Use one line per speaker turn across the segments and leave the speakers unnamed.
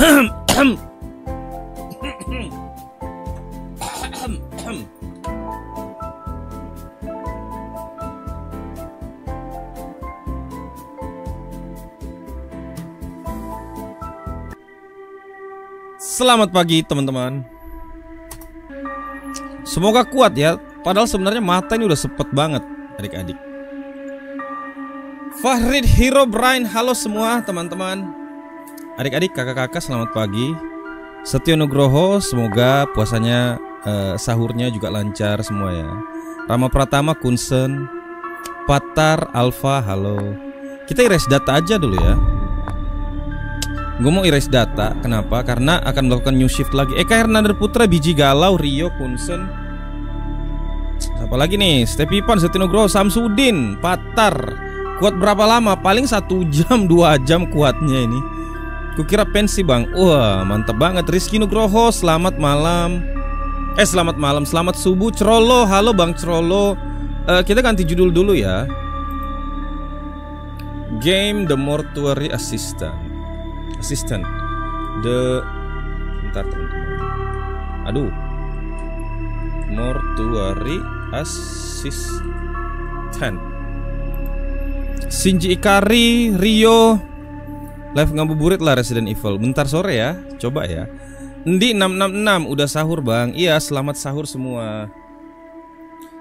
Selamat pagi teman-teman. Semoga kuat ya. Padahal sebenarnya mata ini udah sepet banget adik-adik. Fahrid Hero Brian Halo semua teman-teman Adik-adik kakak-kakak selamat pagi. Setio Nugroho semoga puasanya eh, sahurnya juga lancar semua ya. Rama Pratama Kunsen. Patar Alfa halo. Kita erase data aja dulu ya. Gue mau erase data, kenapa? Karena akan melakukan new shift lagi. Eka Hernander Putra, Biji Galau, Rio, Kunsen. Apa lagi nih? Stepipan, Setinogroho, Samsudin, Patar. Kuat berapa lama? Paling satu jam, dua jam kuatnya ini Kukira pensi bang. Wah mantap banget. Rizky Nugroho, selamat malam. Eh selamat malam, selamat subuh. Crollo, halo bang Crollo Eh, Kita ganti judul dulu ya. Game The Mortuary Assistant. Assistant. The bentar teman-teman. Aduh. Mortuary assistant. Shinji Ikari Rio live ngabuburit lah Resident Evil. Bentar sore ya coba ya. Endi 666 udah sahur bang. Iya selamat sahur semua.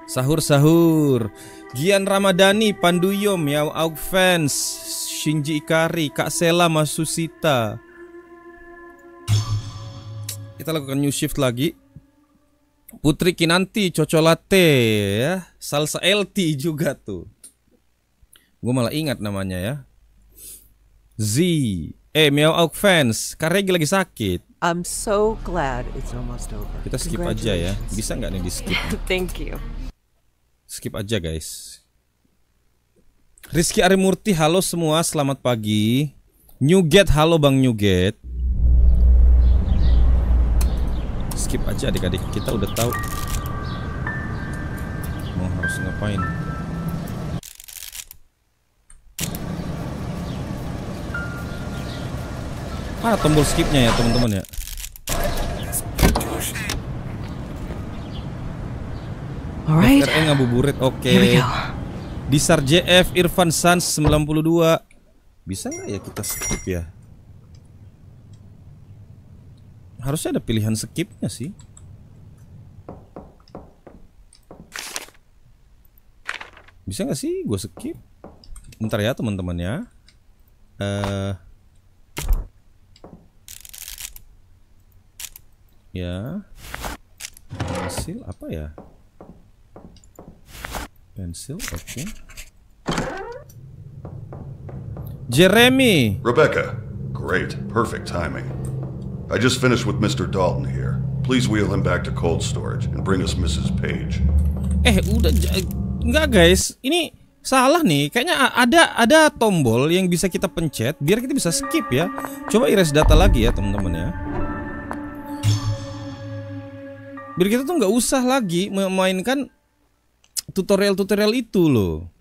Sahur sahur. Gian Ramadhani Panduyom Yao Aug Fans. Shinji Ikari Kak Sela Masusita Kita lakukan new shift lagi. Putri Kinanti Cocolate ya. Salsa LT juga tuh. Gue malah ingat namanya ya Z. Eh Miao Aug Fans Karegi lagi sakit.
I'm so glad it's almost over.
Kita skip aja ya. Bisa nggak nih di skip?
Thank you.
Skip aja guys. Rizky Arimurti halo semua. Selamat pagi. Newget halo bang Newget Skip aja adik-adik. Kita udah tahu Mau harus ngapain Mana tombol skipnya ya teman-teman ya
All right.
RE ngabuburit oke
go.
Disar JF Irfan Sans 92 Bisa nggak ya kita skip ya? Harusnya ada pilihan skipnya sih Bisa nggak sih gue skip? Bentar ya teman-teman ya Eh Ya Hasil apa ya? Pensil, oke. Jeremy,
Rebecca, great, perfect timing. I just finished with Mr. Dalton here. Please wheel him back to cold storage and bring us Mrs. Page.
eh udah j- enggak guys, ini salah nih. Kayaknya ada ada tombol yang bisa kita pencet biar kita bisa skip ya. Coba erase data lagi ya teman-teman ya. Biar kita tuh nggak usah lagi memainkan tutorial-tutorial itu loh.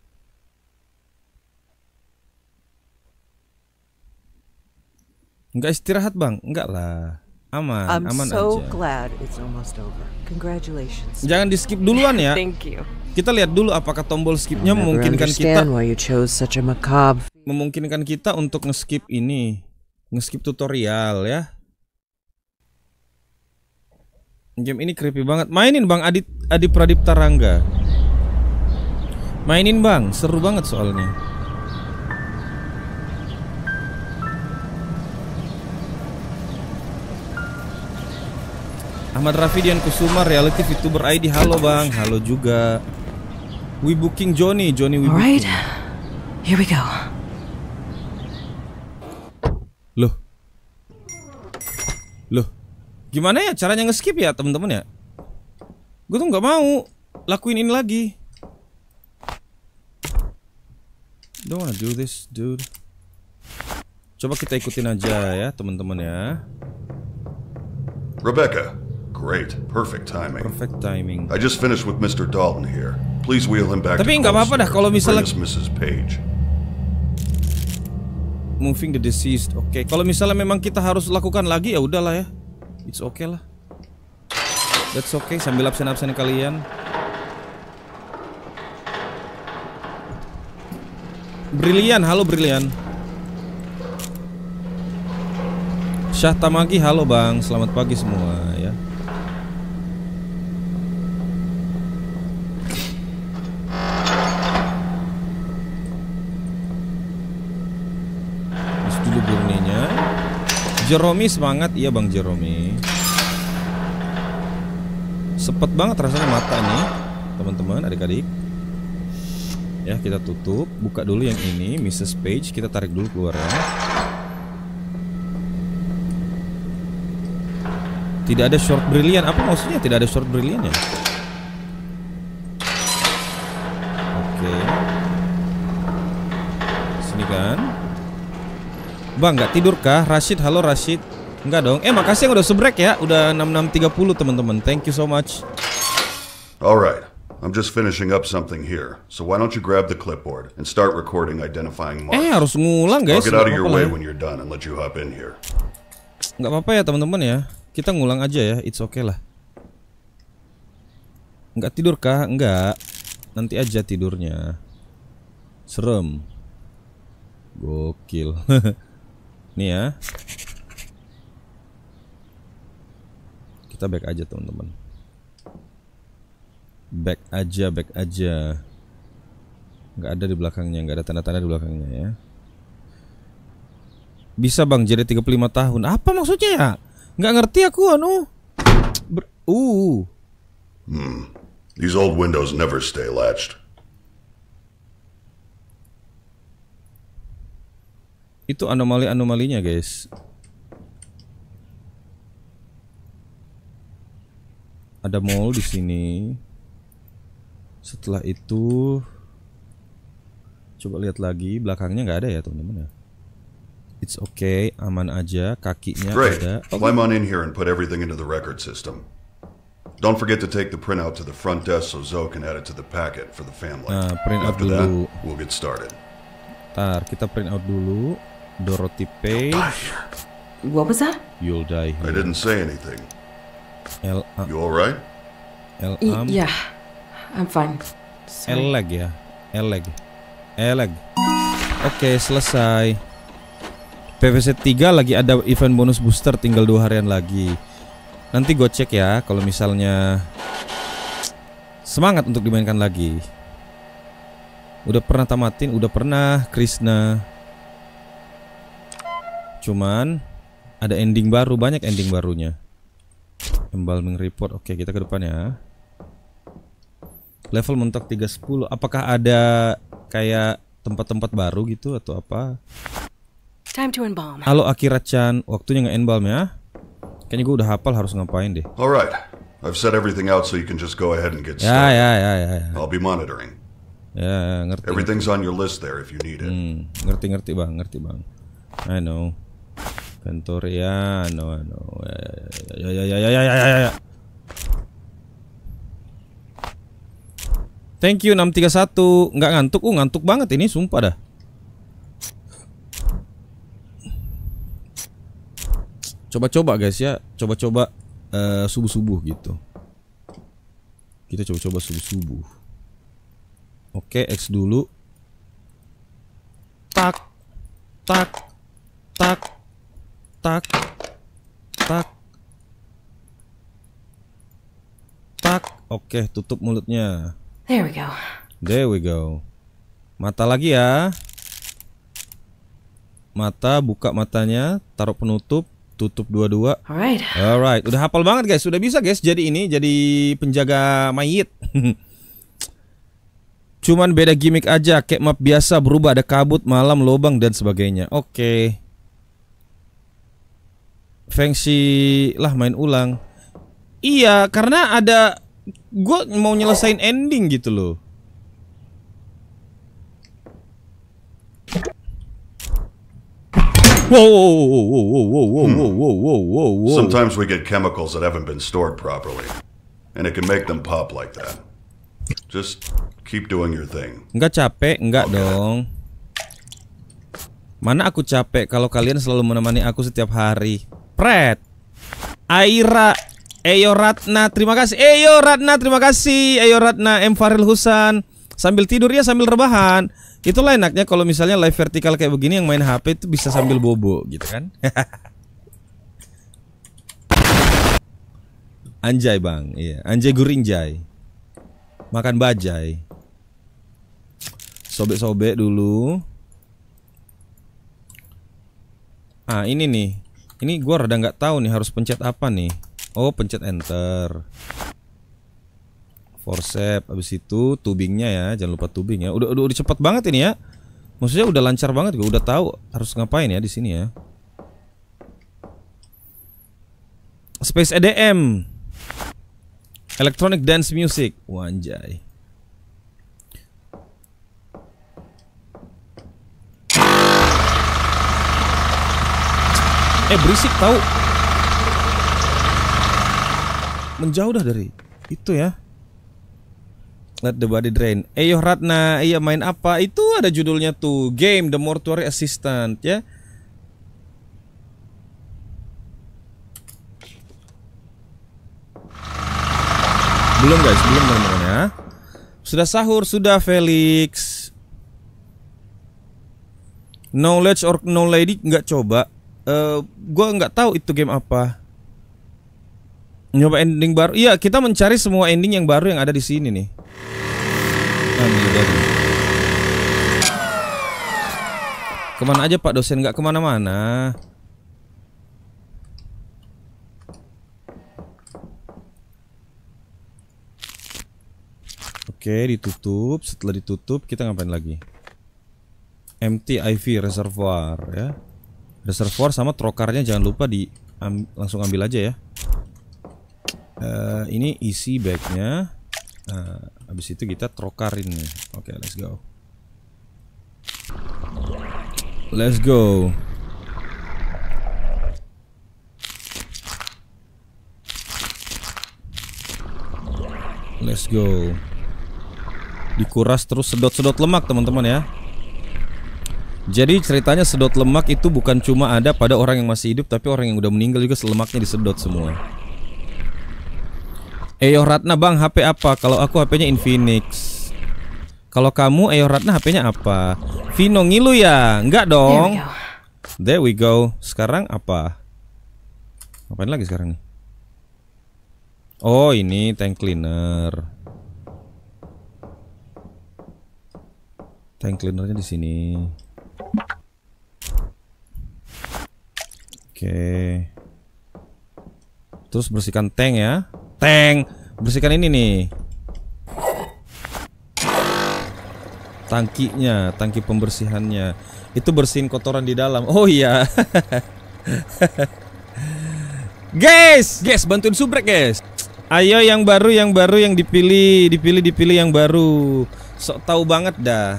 Enggak istirahat bang? Enggak lah. Aman,
I'm
aman
so
aja.
glad it's almost over. Congratulations.
Jangan di skip duluan ya.
Thank you.
Kita lihat dulu apakah tombol skipnya memungkinkan kita
why you chose such a macabre.
memungkinkan kita untuk nge-skip ini, nge-skip tutorial ya. Game ini creepy banget. Mainin Bang Adit Adi Pradipta Rangga. Mainin Bang, seru banget soalnya. Ahmad Rafidian Kusuma Reality VTuber ID Halo Bang, halo juga. We booking Johnny, Johnny we booking.
Here we go.
Loh. Loh. Gimana ya caranya nge-skip ya teman-teman ya? Gue tuh nggak mau lakuin ini lagi. Don't wanna do this, dude. Coba kita ikutin aja ya teman-teman ya.
Rebecca, great, perfect timing.
Perfect timing.
I just finished with Mr. Dalton here. Please wheel him back
Tapi nggak apa-apa dah kalau misalnya-
Mrs. Page.
moving the deceased. Oke, kalau misalnya memang kita harus lakukan lagi ya udahlah ya. It's okay lah. That's okay sambil absen-absen kalian. Brilian, halo Brilian. Syah Tamagi, halo Bang. Selamat pagi semua ya. Terus dulu Burninya. Jeromi semangat, iya Bang Jeromi. Sepet banget rasanya mata nih, teman-teman, adik-adik. Ya, kita tutup, buka dulu yang ini, Mrs. Page, kita tarik dulu keluar ya. Tidak ada short brilliant. Apa maksudnya tidak ada short brilliant ya? Oke. Sini kan. Bang, nggak tidur kah? Rashid, halo Rashid. Enggak dong. Eh, makasih yang udah subrek ya. Udah 6630 teman-teman. Thank you so much.
All right. I'm just finishing up something here. So why don't you grab the clipboard and start recording identifying marks?
Eh, harus ngulang
I'll
guys.
get out of your way
ya.
when you're done and let you hop in here.
Nggak apa-apa ya teman-teman ya. Kita ngulang aja ya. It's okay lah. Nggak tidur kah? Nggak. Nanti aja tidurnya. Serem. Gokil. Nih ya. Kita back aja teman-teman. Back aja, back aja. Nggak ada di belakangnya, nggak ada tanda-tanda di belakangnya ya. Bisa bang jadi 35 tahun Apa maksudnya ya? Nggak ngerti aku anu Ber Uh
These old windows never stay latched.
Itu anomali-anomalinya guys Ada mall di sini Setelah itu Coba lihat lagi Belakangnya nggak ada ya teman-teman ya It's okay, aman aja, kakinya
Great.
ada. Oh,
Climb on in here and put everything into the record system. Don't forget to take the printout to the front desk so Zoe can add it to the packet for the family.
Nah, print out
After
dulu.
that, we'll get started.
Ntar kita print out dulu. Dorothy Page,
What was that?
you'll die
I
here.
didn't say anything.
L A
You all right?
L
Y-
am
yeah, I'm fine. Sorry.
Eleg ya, Eleg, Eleg. Oke selesai. PVC 3 lagi ada event bonus booster tinggal dua harian lagi. Nanti gue cek ya kalau misalnya semangat untuk dimainkan lagi. Udah pernah tamatin, udah pernah Krishna. Cuman ada ending baru, banyak ending barunya. Embalming report. Oke, kita ke depan ya. Level mentok 310. Apakah ada kayak tempat-tempat baru gitu atau apa?
Time to embalm.
Halo Akira-chan, waktunya nge-embalm ya. Kayaknya gue udah hafal harus ngapain deh.
All right. I've set everything out so you can just go ahead and get
Ya
started.
ya ya ya ya.
I'll be monitoring.
Ya ngerti.
Everything's on your list there if you need it.
Hmm, ngerti ngerti bang, ngerti bang. I know. Ya, no. Ya ya ya ya ya ya ya ya. ya. Thank you 631 Nggak ngantuk, uh ngantuk banget ini sumpah dah Coba-coba guys ya Coba-coba eh, subuh-subuh gitu Kita coba-coba subuh-subuh Oke X dulu Tak Tak Tak Tak Tak Tak Oke tutup mulutnya
There we go.
There we go. Mata lagi ya. Mata buka matanya, taruh penutup, tutup dua-dua.
All right.
Alright, udah hafal banget guys, sudah bisa guys jadi ini jadi penjaga mayit. Cuman beda gimmick aja, kayak map biasa berubah ada kabut, malam, lobang dan sebagainya. Oke. Fengsi lah main ulang. Iya, karena ada gue mau nyelesain ending gitu loh. Whoa, whoa, whoa, whoa, whoa, whoa, whoa, whoa, hmm. whoa.
Sometimes we get chemicals that haven't been stored properly, and it can make them pop like that. Just keep doing your thing.
Enggak capek, enggak okay. dong. Mana aku capek kalau kalian selalu menemani aku setiap hari. Pret. Aira Eyo Ratna, terima kasih. Eyo Ratna, terima kasih. Eyo Ratna, M Faril Husan. Sambil tidur ya sambil rebahan. Itulah enaknya kalau misalnya live vertikal kayak begini yang main HP itu bisa sambil bobo gitu kan. Anjay bang, iya. Anjay gurinjay. Makan bajai. Sobek-sobek dulu. Ah ini nih. Ini gua rada nggak tahu nih harus pencet apa nih. Oh pencet enter. Forcep. Habis itu tubingnya ya. Jangan lupa tubing ya. Udah udah, udah cepet banget ini ya. Maksudnya udah lancar banget. Gue udah tahu harus ngapain ya di sini ya. Space EDM. Electronic Dance Music. Wanjay. Eh berisik tahu. Menjauh dah dari itu ya. Let the body drain. Eyo Ratna, iya main apa? Itu ada judulnya tuh, Game The Mortuary Assistant ya. Belum guys, belum teman-teman ya. Sudah sahur, sudah Felix. Knowledge or no lady nggak coba. Uh, gua nggak tahu itu game apa. Nyoba ending baru. Iya, kita mencari semua ending yang baru yang ada di sini nih. Dari. Ke mana aja Pak dosen nggak ke mana-mana. Oke, ditutup. Setelah ditutup, kita ngapain lagi? Empty IV reservoir ya. Reservoir sama trokarnya jangan lupa di langsung ambil aja ya. Uh, ini isi bagnya. Nah, habis itu kita trokarin nih. Oke, let's go. Let's go. Let's go. Dikuras terus sedot-sedot lemak teman-teman ya. Jadi ceritanya sedot lemak itu bukan cuma ada pada orang yang masih hidup tapi orang yang udah meninggal juga lemaknya disedot semua. Eyo Ratna bang HP apa? Kalau aku HP-nya Infinix. Kalau kamu Eyo Ratna HP-nya apa? Vino ngilu ya? Enggak dong. There we go. Sekarang apa? Ngapain lagi sekarang nih? Oh ini tank cleaner. Tank cleanernya di sini. Oke. Terus bersihkan tank ya. Tank. Bersihkan ini nih. Tangkinya, tangki pembersihannya. Itu bersihin kotoran di dalam. Oh iya. guys, guys, bantuin subrek, guys. Ayo yang baru, yang baru yang dipilih, dipilih, dipilih yang baru. Sok tahu banget dah.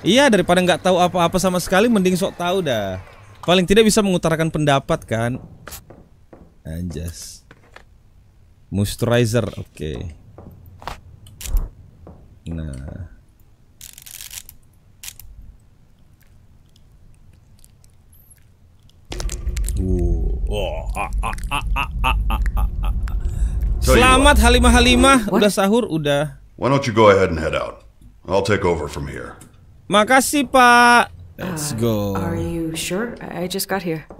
Iya daripada nggak tahu apa-apa sama sekali mending sok tahu dah. Paling tidak bisa mengutarakan pendapat kan. Anjas. Moisturizer, oke. Okay. Nah. Selamat Halimah Halimah, udah sahur, udah.
Why don't you go ahead and head out? I'll take over from here.
Makasih, Pak. Let's
Uh,
go.
Are you sure? I I just got here.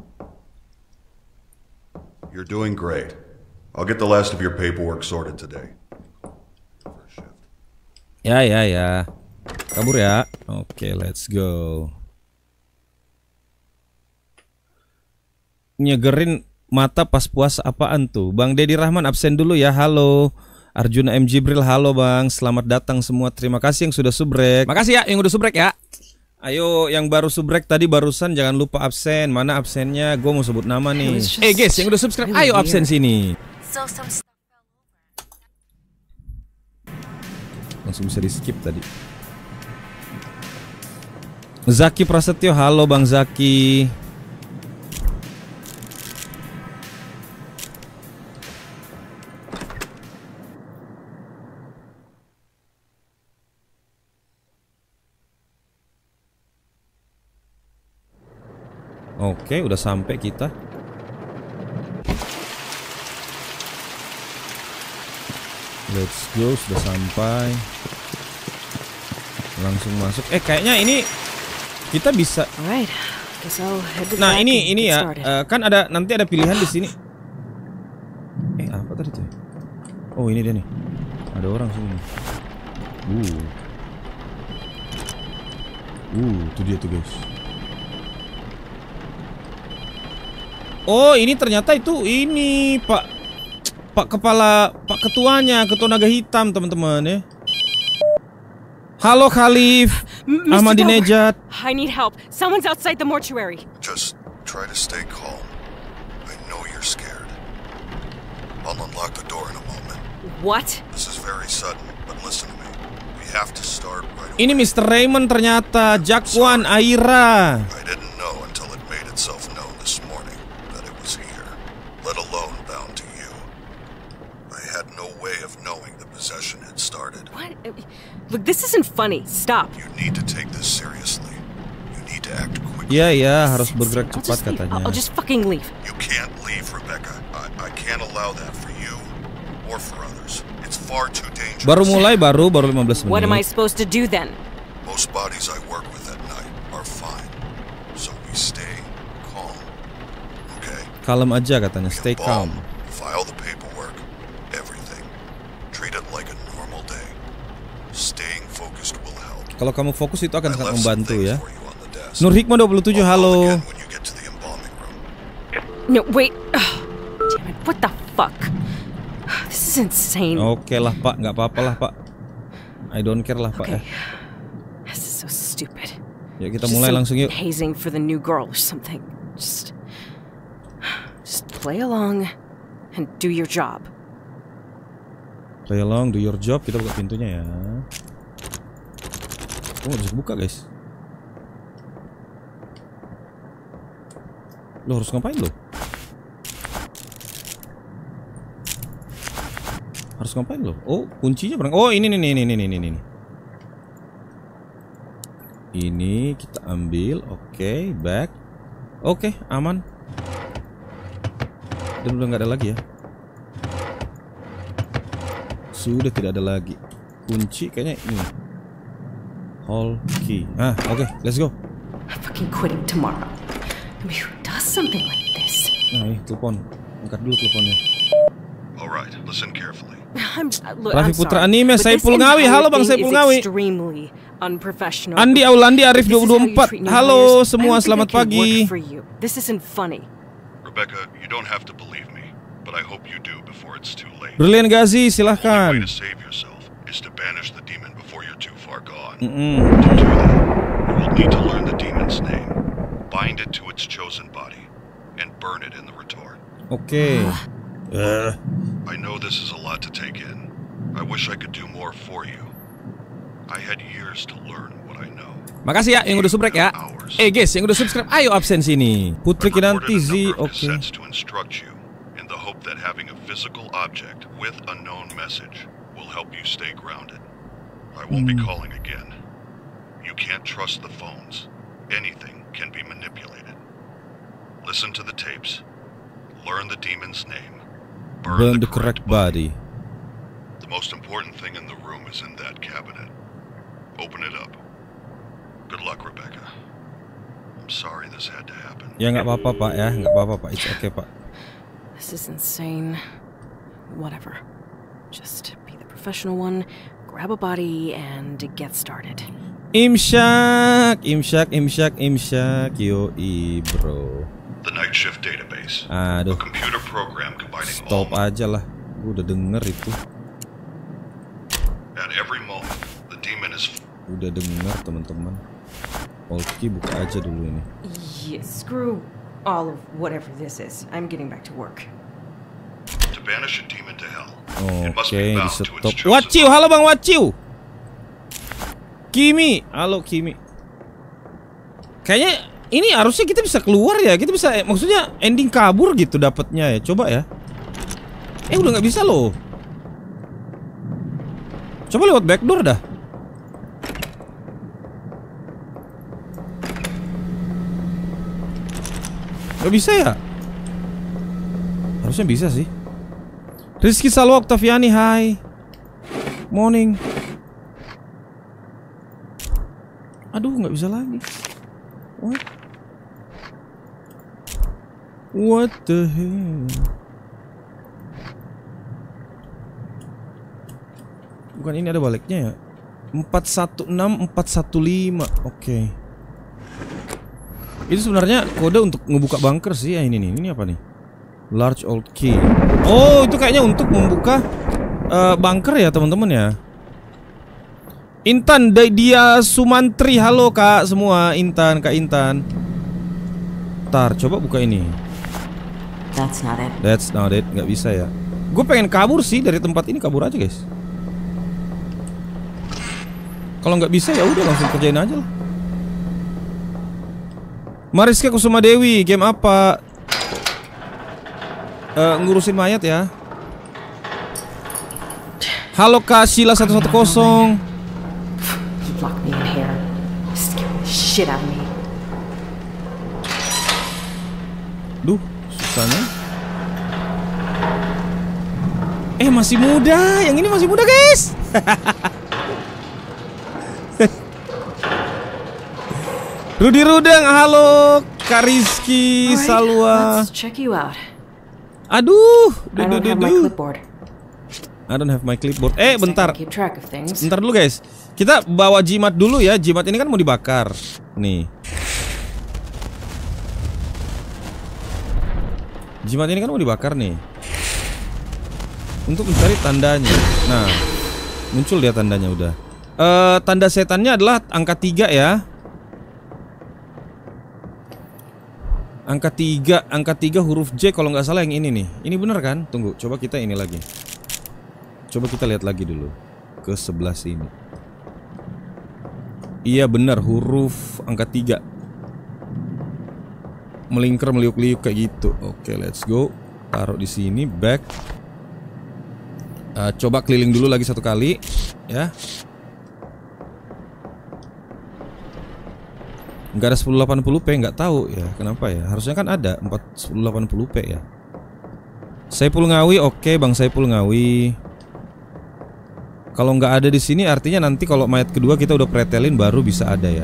You're doing great. I'll get the last of your paperwork sorted today.
Ya, ya, ya. Kabur ya. Oke, let's go. Nyegerin mata pas puasa apaan tuh? Bang Dedi Rahman absen dulu ya. Halo. Arjuna M Jibril, halo Bang. Selamat datang semua. Terima kasih yang sudah subrek. Makasih ya yang udah subrek ya. Ayo yang baru subrek tadi barusan jangan lupa absen. Mana absennya? Gue mau sebut nama nih. Eh guys, yang udah subscribe, ayo absen sini. Langsung bisa di skip tadi. Zaki Prasetyo, halo Bang Zaki. Oke, udah sampai kita. Let's go, sudah sampai. Langsung masuk. Eh, kayaknya ini kita bisa. Nah, ini ini ya, eh, kan ada nanti ada pilihan di sini. Eh, apa tadi tuh? Oh, ini dia nih. Ada orang sini. Uh. Uh, itu dia tuh, guys. Oh, ini ternyata itu ini, Pak Pak kepala Pak ketuanya, ketua naga hitam, teman-teman ya. Halo Khalif,
M-.
Ahmadinejad.
I need help. Someone's outside the mortuary.
Just try to stay calm. I know you're scared. I'll unlock the door in a moment.
What?
This is very sudden, but listen to me. We have to start right away.
Ini Mr. Raymond ternyata, Jakwan, Aira.
I
Look, this isn't funny. Stop.
You need to take this seriously. You need to act quickly.
Iya ya, harus bergerak
I'll
cepat
just leave.
katanya.
I'll, I'll just fucking leave.
You can't leave, Rebecca. I, I can't allow that for you or for others. It's far too dangerous.
Baru mulai baru baru 15 menit.
What am I supposed to do then?
Most bodies I work with at night are fine. So we stay calm. Okay?
Kalem aja katanya, stay
Embalm,
calm. Kalau kamu fokus itu akan sangat membantu ya. Nur Hikmah 27,
I'll call
halo.
No, wait. Ugh, damn it. What the fuck? This is insane.
Oke lah Pak, nggak apa-apa lah Pak. I don't care lah Pak ya.
Okay. This is so stupid.
Yuk kita
Just
mulai langsung yuk.
Hazing for the new girl or something. Just, just play along and do your job.
Play along, do your job. Kita buka pintunya ya. Oh, bisa buka guys. Lo harus ngapain lo? Harus ngapain lo? Oh, kuncinya barang. Oh, ini nih, nih, nih, nih, nih. Ini kita ambil. Oke, back. Oke, aman. Dan udah nggak ada lagi ya. Sudah tidak ada lagi. Kunci kayaknya ini. Hall key. Ah, oke, let's go.
I'm fucking quitting tomorrow. I mean, who does something like this?
Nah, ini telepon. Angkat dulu teleponnya.
All right, listen carefully.
I'm, uh, look,
Raffi
I'm
Putra
sorry,
Anime, Saiful
this
Ngawi. Halo, Bang Saiful
is
Ngawi.
extremely unprofessional.
Andi Aulandi Arif
If this is how you
224.
treat new
Halo
I
semua, selamat
I
pagi.
work for you. This isn't funny.
Rebecca, you don't have to believe me, but I hope you do before it's too late.
Brilliant Gazi,
The only way
silahkan. Mm-mm.
To do that, you will need to learn the demon's name, bind it to its chosen body, and burn it in the retort.
Oke. Eh,
I know this is a lot to take in. I wish I could do more for you. I had years to learn what I know.
makasih ya yang udah subrek ya. Eh guys, yang udah subscribe, ayo absen sini. Putri Kinanti Z, oke.
cassettes to instruct you, in the hope that having a physical object with a known message will help you stay grounded. I won't be hmm. calling again. You can't trust the phones. Anything can be manipulated. Listen to the tapes. Learn the demon's name.
Burn the correct body.
The most important thing in the room is in that cabinet. Open it up. Good luck, Rebecca. I'm sorry this had to happen.
Ya nggak apa-apa pak ya, nggak apa-apa pak. It's okay pak.
This is insane. Whatever. Just be the professional one, grab a body, and get started.
Imsyak, imsyak, imsyak, imsyak. Yoi bro.
The night shift database.
Aduh,
A computer program combining
stop
all
aja lah. Gue udah denger itu.
At every moment, the demon is
Udah denger teman-teman. Oke, buka aja dulu ini.
Yeah, screw all of whatever this is. I'm getting back to work.
Oke,
must
di stop. Waciu, halo Bang Waciu. Kimi, halo Kimi. Kayaknya ini harusnya kita bisa keluar ya. Kita bisa eh, maksudnya ending kabur gitu dapatnya ya. Coba ya. Eh udah nggak bisa loh. Coba lewat backdoor dah. Gak bisa ya? Harusnya bisa sih. Rizky Salwa Oktaviani, hai. Morning. Aduh, nggak bisa lagi. What? What the hell? Bukan ini ada baliknya ya? 416 415. Oke. Itu sebenarnya kode untuk ngebuka bunker sih ya ini nih. Ini apa nih? Large old key. Oh, itu kayaknya untuk membuka eh, bunker ya, teman-teman ya. Intan dia Sumantri. Halo Kak semua. Intan, Kak Intan. Ntar coba buka ini.
That's not it.
That's not it, nggak bisa ya. Gue pengen kabur sih dari tempat ini kabur aja guys. Kalau nggak bisa ya udah langsung kerjain aja lah. Mariska Kusuma Dewi, game apa? Eh, ngurusin mayat ya. Halo Kak Sheila 110.
You locked me in here. Scare the shit out of me.
Duh, susahnya. Eh masih muda, yang ini masih muda guys. Rudi Rudeng, halo
Alright,
Salwa.
Let's check you out.
Aduh,
I
duh, duh,
don't
duh,
have my
duh.
clipboard.
I don't have my clipboard. Eh, bentar. Bentar dulu guys. Kita bawa jimat dulu ya. Jimat ini kan mau dibakar. Nih. Jimat ini kan mau dibakar nih. Untuk mencari tandanya. Nah, muncul dia tandanya udah. Eh, tanda setannya adalah angka 3 ya. Angka 3, angka 3 huruf J kalau nggak salah yang ini nih. Ini bener kan? Tunggu, coba kita ini lagi. Coba kita lihat lagi dulu ke sebelah sini. Iya benar huruf angka 3 Melingkar meliuk-liuk kayak gitu. Oke, let's go. Taruh di sini back. Eh, coba keliling dulu lagi satu kali ya. Nggak ada 1080p nggak tahu ya kenapa ya harusnya kan ada 4 1080p ya Saipul Ngawi oke Bang Saipul Ngawi kalau nggak ada di sini artinya nanti kalau mayat kedua kita udah pretelin baru bisa ada ya.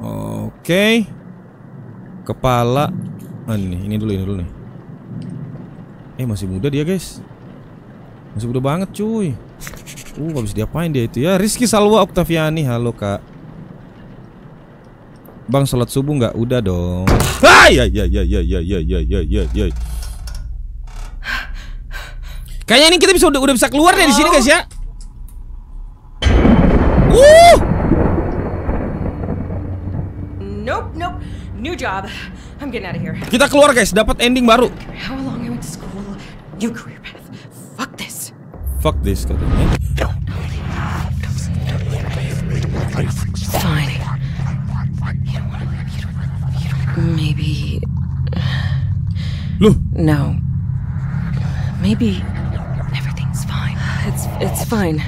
Oke. Kepala. Ah, ini, ini dulu, ini dulu nih. Eh masih muda dia guys. Masih muda banget cuy. Uh habis diapain dia itu ya? Rizky Salwa Oktaviani, halo kak. Bang sholat subuh nggak? Udah dong. Ah ya ya ya ya ya ya ya ya ya ya. Kayaknya ini kita bisa udah, udah bisa keluar dari sini guys ya. Uh!
Nope, nope. New job. I'm getting out of here.
Kita keluar guys, dapat ending baru.
How long I went to school? New career. Fuck this
katanya.
Fine. You don't want to. You don't. You don't. Maybe. No. Maybe everything's fine. It's it's fine.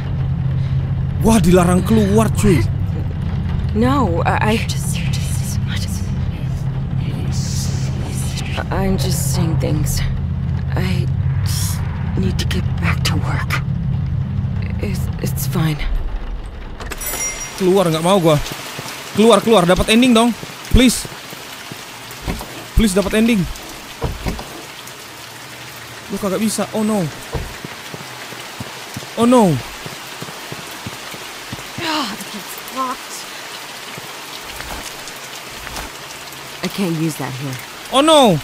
wah dilarang keluar cuy.
No, I, I just you're just just I'm just saying things. I need to get back to work. It's it's fine.
Keluar nggak mau gua. Keluar keluar dapat ending dong. Please. Please dapat ending. Lu kagak bisa. Oh no. Oh no.
I can't use that here.
Oh no.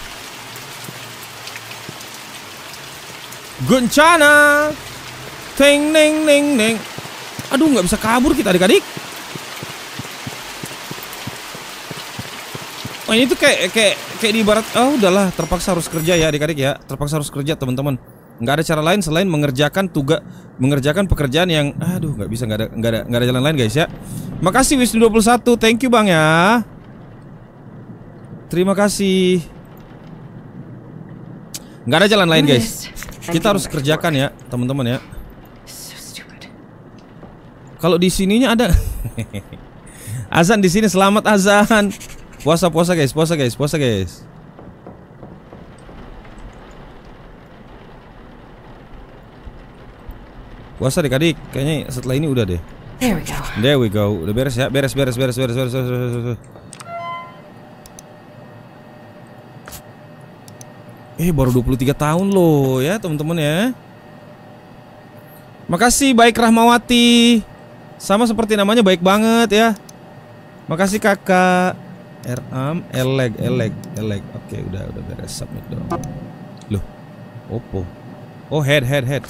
Gencana. Teng neng neng neng. Aduh nggak bisa kabur kita adik-adik. Oh ini tuh kayak kayak kayak di barat. Oh udahlah terpaksa harus kerja ya adik-adik ya. Terpaksa harus kerja teman-teman. Nggak ada cara lain selain mengerjakan tugas mengerjakan pekerjaan yang aduh nggak bisa nggak ada nggak ada nggak ada jalan lain guys ya. Makasih Wisnu 21. Thank you Bang ya. Terima kasih. Nggak ada jalan lain guys. Kita harus kerjakan ya, teman-teman ya. Kalau di sininya ada Azan di sini selamat azan. Puasa puasa guys, puasa guys, puasa guys. Puasa adik-adik, kayaknya setelah ini udah deh.
There we go.
There we go. Udah beres ya, beres beres beres beres beres beres. beres, Eh baru 23 tahun loh ya teman-teman ya. Makasih baik Rahmawati. Sama seperti namanya baik banget ya. Makasih kakak. Eram, eleg, eleg, eleg. Oke udah udah beres submit dong. Loh, Oppo. Oh head head head.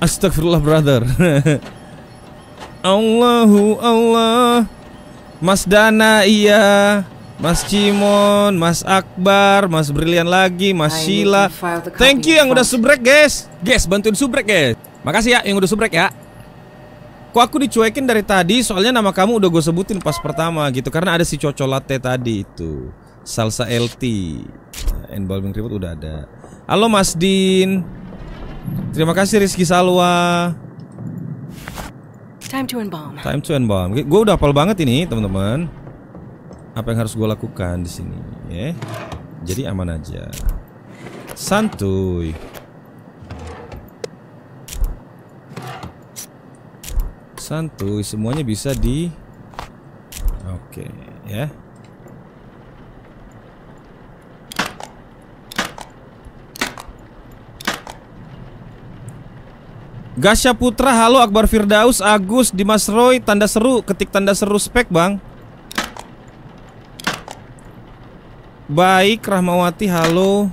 Astagfirullah brother. Allahu Allah. Mas Dana iya. Mas Cimon, Mas Akbar, Mas Brilian lagi, Mas
I
Sheila. Thank you yang udah subrek guys. Guys, bantuin subrek guys. Makasih ya yang udah subrek ya. Kok aku dicuekin dari tadi soalnya nama kamu udah gue sebutin pas pertama gitu karena ada si Coco Latte tadi itu. Salsa LT. Nah, Embalming Reboot udah ada. Halo Mas Din. Terima kasih Rizky Salwa.
Time to embalm.
Time to embalm. Gue udah hafal banget ini, teman-teman. Apa yang harus gue lakukan di sini, ya? Jadi aman aja. Santuy. Santuy, semuanya bisa di Oke, ya. Gasya Putra, halo Akbar Firdaus, Agus, Dimas Roy, tanda seru, ketik tanda seru spek bang. Baik, Rahmawati, halo.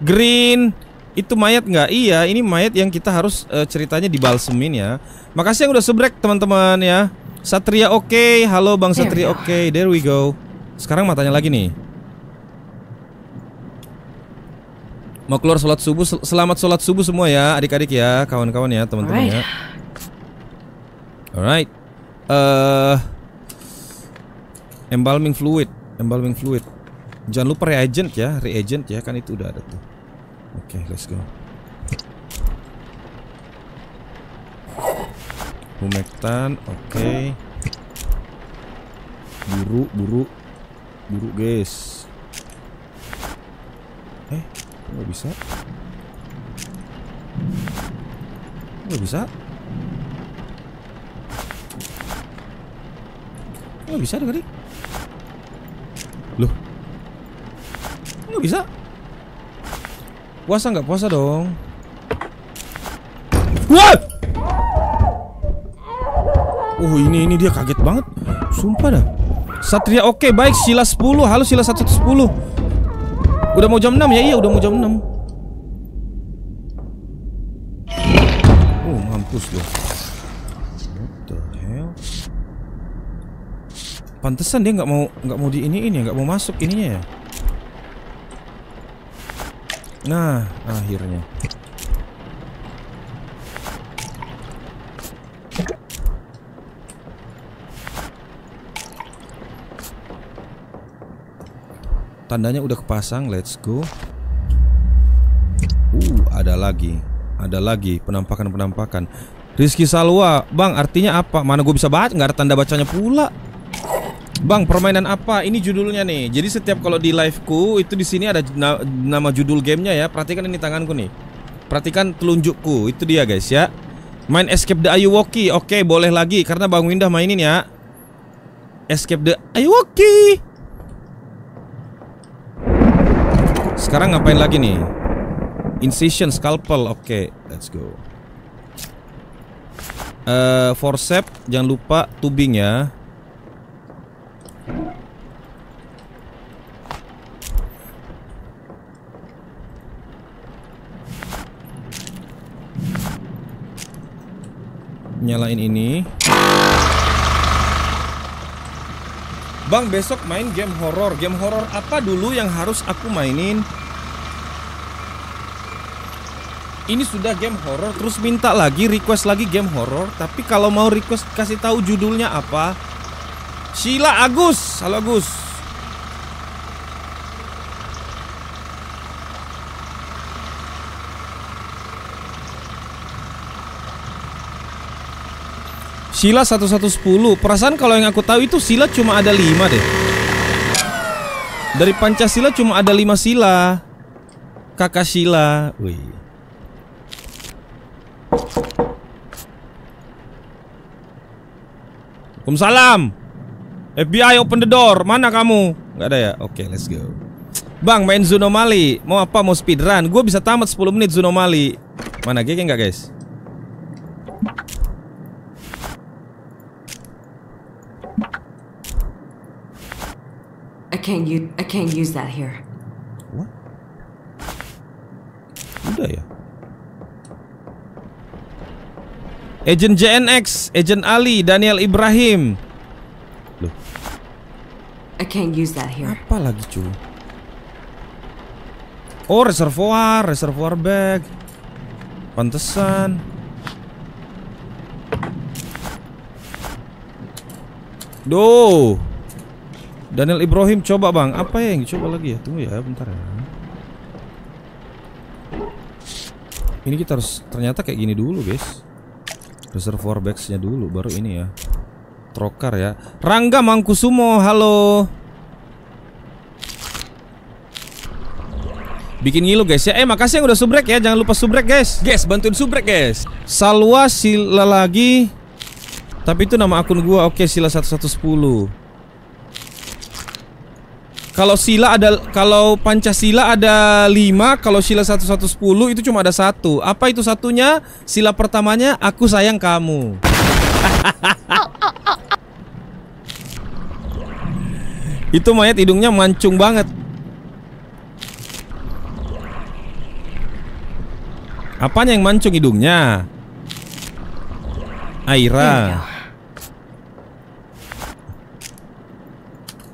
Green, itu mayat nggak? Iya, ini mayat yang kita harus eh, ceritanya dibalsemin ya. Makasih yang udah sebrek teman-teman ya. Satria oke, halo Bang
we
Satria
go.
oke, there we go. Sekarang matanya lagi nih. Mau keluar sholat subuh, sel- selamat sholat subuh semua ya, adik-adik ya, kawan-kawan ya, teman-teman ya. Alright. Eh embalming fluid, embalming fluid. Jangan lupa reagent ya, reagent ya, kan itu udah ada tuh. Oke, let's go. Humektan, oke. Buru, buru, buru guys. Eh, nggak bisa? Nggak bisa? Nggak bisa deh tadi Loh Nggak bisa? Puasa nggak? Puasa dong. What? Oh ini ini dia kaget banget. Sumpah dah. Satria oke baik. Sila 10 Halo Sila 110 Udah mau jam 6 ya? Iya udah mau jam 6 Oh mampus loh What the hell? Pantesan dia nggak mau nggak mau di ini ini nggak mau masuk ininya ya. Nah akhirnya. Tandanya udah kepasang, let's go. Uh, ada lagi. Ada lagi penampakan-penampakan. Rizky Salwa, Bang, artinya apa? Mana gue bisa baca? Nggak ada tanda bacanya pula. Bang, permainan apa? Ini judulnya nih. Jadi setiap kalau di liveku itu di sini ada na- nama judul gamenya ya. Perhatikan ini tanganku nih. Perhatikan telunjukku. Itu dia guys ya. Main Escape the Ayuwoki. Oke, boleh lagi karena Bang Windah mainin ya. Escape the Ayuwoki. Sekarang ngapain lagi nih? Incision scalpel. Oke, let's go. Eh, forceps jangan lupa tubing ya. Nyalain ini. Bang, besok main game horor. Game horor apa dulu yang harus aku mainin? Ini sudah game horor, terus minta lagi request lagi game horor. Tapi kalau mau request kasih tahu judulnya apa? Sheila Agus, halo Agus. Sila 1110 Perasaan kalau yang aku tahu itu sila cuma ada 5 deh Dari Pancasila cuma ada 5 sila Kakak sila Wih Waalaikumsalam FBI open the door Mana kamu? Gak ada ya? Oke let's go Bang main Zunomali Mau apa? Mau speedrun? Gue bisa tamat 10 menit Zunomali Mana GG nggak guys?
Can't use I can't use that here.
What? Udah ya. Agent JNX, Agent Ali, Daniel Ibrahim. Loh,
I can't use that here.
apa lagi cuy? Oh, reservoir, reservoir bag. Pantesan. Duh. Daniel Ibrahim coba bang, apa ya yang coba lagi ya? Tunggu ya, bentar ya. Ini kita harus ternyata kayak gini dulu guys. Reservoir bags-nya dulu, baru ini ya. Trokar ya. Rangga Mangkusumo, halo. Bikin ngilu guys ya. Eh makasih yang udah subrek ya. Jangan lupa subrek guys.
Guys, bantuin subrek guys.
Salwa sila lagi. Tapi itu nama akun gua. Oke, sila 1110. Kalau sila ada kalau Pancasila ada 5, kalau sila 1110 itu cuma ada satu. Apa itu satunya? Sila pertamanya aku sayang kamu. itu mayat hidungnya mancung banget. Apanya yang mancung hidungnya? Aira.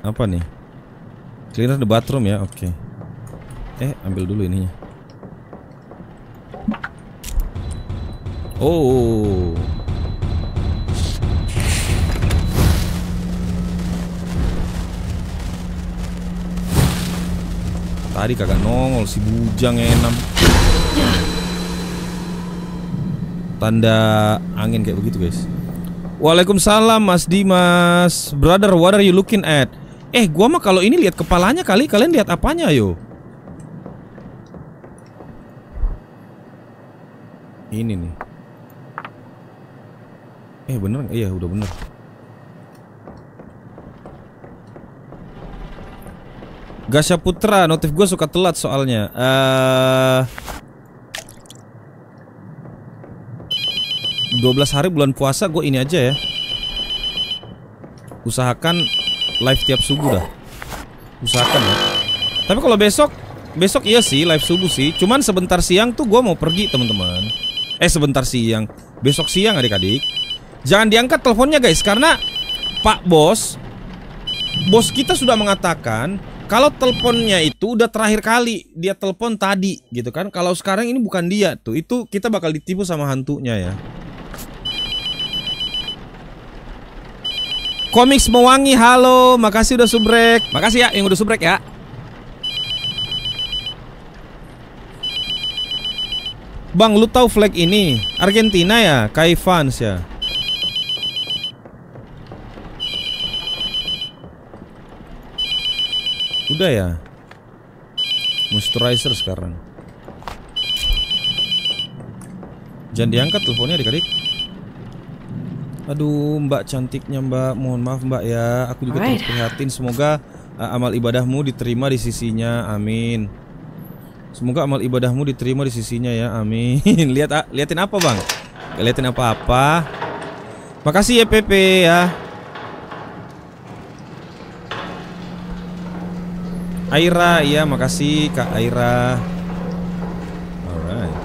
Apa nih? Cleaner the bathroom ya, oke. Eh, ambil dulu ininya. Oh. Tadi kagak nongol si bujang enam. Tanda angin kayak begitu, guys. Waalaikumsalam Mas Dimas. Brother, what are you looking at? Eh, gua mah kalau ini lihat kepalanya kali, kalian lihat apanya, yo? Ini nih. Eh, bener? Iya, udah bener. Gasha Putra, notif gue suka telat soalnya. Eh 12 hari bulan puasa gue ini aja ya. Usahakan live tiap subuh dah. Usahakan ya. Tapi kalau besok besok iya sih live subuh sih. Cuman sebentar siang tuh gue mau pergi teman-teman. Eh sebentar siang. Besok siang adik-adik. Jangan diangkat teleponnya guys karena Pak Bos Bos kita sudah mengatakan kalau teleponnya itu udah terakhir kali dia telepon tadi gitu kan. Kalau sekarang ini bukan dia tuh. Itu kita bakal ditipu sama hantunya ya. Komik Mewangi, halo, makasih udah subrek.
Makasih ya yang udah subrek ya.
Bang, lu tahu flag ini? Argentina ya, Kai Fans ya. Udah ya. Moisturizer sekarang. Jangan diangkat teleponnya adik-adik. Aduh, Mbak cantiknya Mbak, mohon maaf Mbak ya. Aku juga
Alright.
turut prihatin. Semoga uh, amal ibadahmu diterima di sisinya. Amin. Semoga amal ibadahmu diterima di sisinya ya. Amin. Lihat ah, liatin apa, Bang? Gak liatin apa-apa. Makasih ya Pepe ya. Aira, iya makasih Kak Aira. Alright.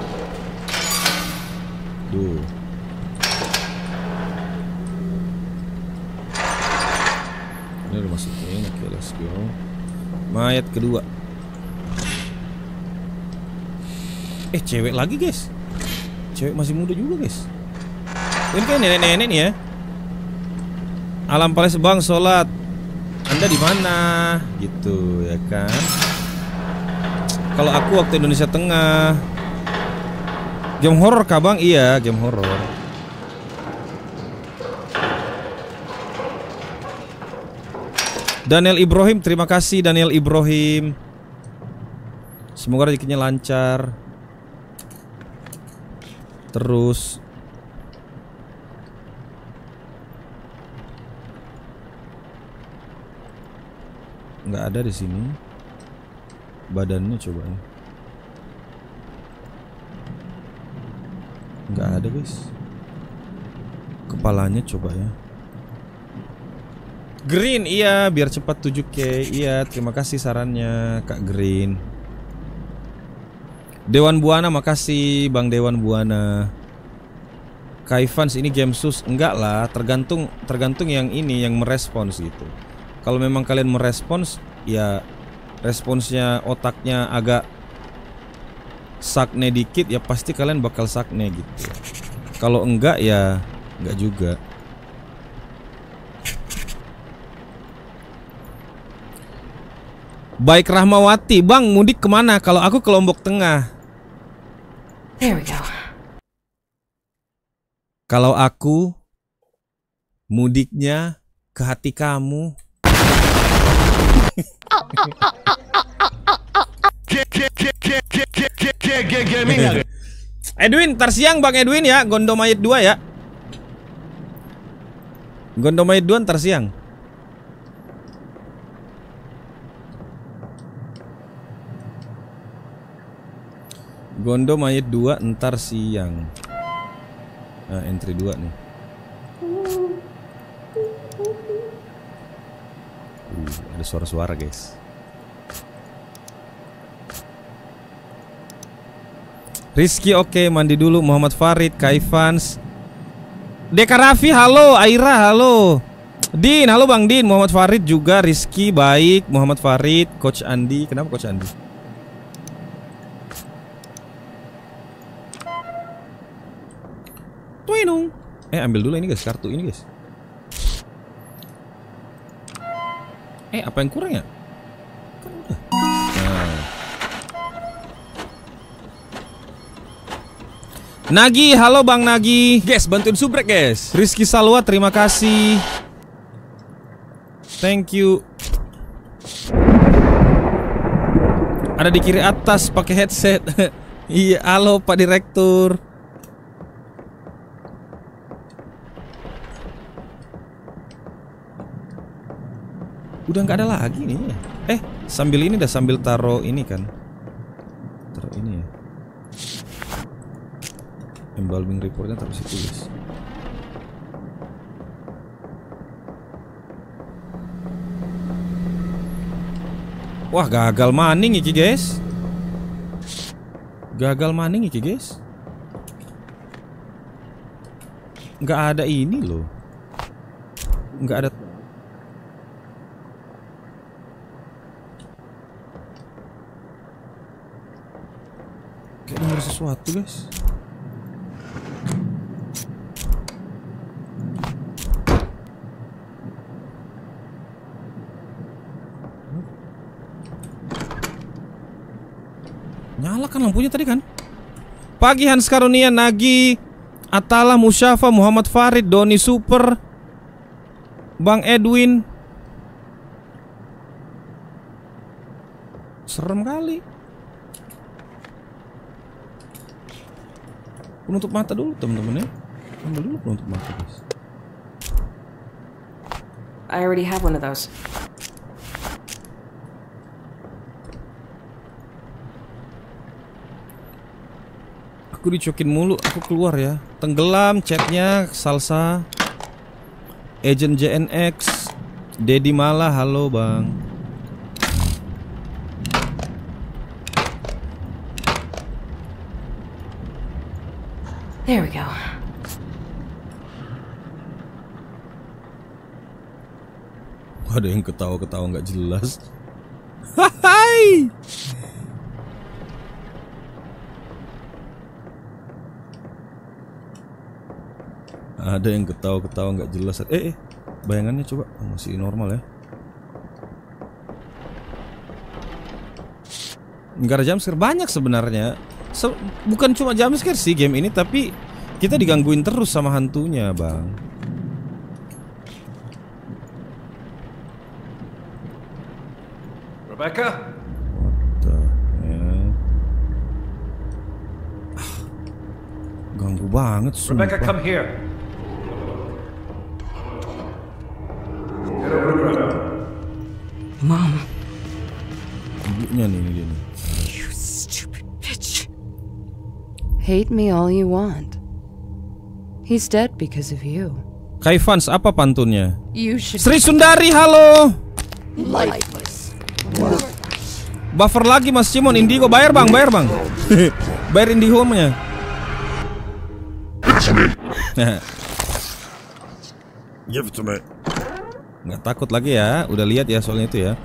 Duh. Ini udah masukin, oke let's go. Mayat kedua. Eh cewek lagi guys. Cewek masih muda juga guys. Ini kan nenek-nenek nih ya. Alam Pales Bang sholat. Anda di mana? Gitu ya kan. Kalau aku waktu Indonesia Tengah. Game horror kah bang? Iya game horror. Daniel Ibrahim, terima kasih Daniel Ibrahim. Semoga rezekinya lancar. Terus nggak ada di sini. Badannya coba ya. Nggak ada guys. Kepalanya coba ya. Green iya biar cepat 7k Iya terima kasih sarannya Kak Green. Dewan Buana makasih Bang Dewan Buana. Kaifans ini game sus? Enggak lah tergantung tergantung yang ini yang merespons gitu. Kalau memang kalian merespons ya responsnya otaknya agak sakne dikit ya pasti kalian bakal sakne gitu. Kalau enggak ya enggak juga Baik Rahmawati, Bang mudik ke mana? Kalau aku ke Lombok Tengah.
There we go.
Kalau aku mudiknya ke hati kamu. Edwin, ntar siang Bang Edwin ya, Gondomayit 2 ya. Gondomayit 2 ntar siang. Gondo mayat 2 entar siang. Nah, entry 2 nih. Uh, ada suara-suara, guys. Rizky oke, mandi dulu Muhammad Farid, Kaifans. Deka Raffi, halo, Aira, halo. Din, halo Bang Din, Muhammad Farid juga, Rizky baik, Muhammad Farid, Coach Andi. Kenapa Coach Andi? Tuinung. Eh ambil dulu ini guys kartu ini guys. Eh apa yang kurang ya? Kan udah. Nah. Nagi, halo Bang Nagi.
Guys, bantuin subrek guys.
Rizky Salwa, terima kasih. Thank you. Ada di kiri atas pakai headset. iya, halo Pak Direktur. Udah nggak ada lagi nih. Eh, sambil ini dah sambil taruh ini kan. Taruh ini ya. Embalming reportnya taruh situ guys. Wah gagal maning iki guys Gagal maning iki guys Nggak ada ini loh Nggak ada Kayak denger sesuatu guys. Nyala kan lampunya tadi kan? Pagi Hans Karunia Nagi Atala Musyafa Muhammad Farid Doni Super Bang Edwin. Serem kali Penutup mata dulu teman-teman ya Ambil dulu penutup mata guys
I already have one of those.
Aku dicokin mulu, aku keluar ya. Tenggelam chatnya salsa. Agent JNX, Dedi Mala, halo bang.
There we go.
Ada yang ketawa-ketawa nggak jelas. Hai. Ada yang ketawa-ketawa nggak jelas. Eh, eh, bayangannya coba Oh, masih normal ya. Nggak ada jumpscare banyak sebenarnya. Se- bukan cuma jumpscare sih game ini, tapi kita digangguin terus sama hantunya, bang.
Rebecca?
Ah, Ganggu banget
Rebecca,
sumpah.
come here.
Hate me all you want. He's dead because of you.
Kaifans apa pantunnya?
You should
Sri Sundari halo.
lifeless.
Buffer lagi Mas Cimon Indigo bayar bang bayar bang. bayar Indihome-nya. Give it to me. Nggak takut lagi ya, udah lihat ya soalnya itu ya.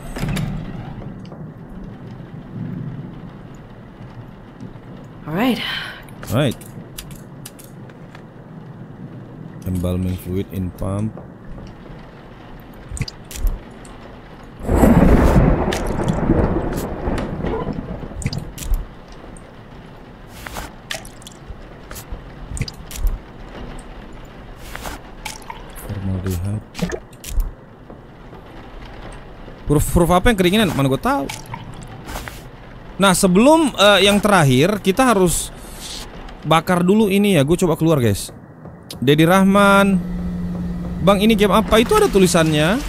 All right.
Embalming fluid in pump. Huruf-huruf apa yang keringinan? Mana gue tahu. Nah sebelum eh, yang terakhir kita harus bakar dulu ini ya. Gue coba keluar guys. Dedi Rahman, Bang ini game apa? Itu ada tulisannya.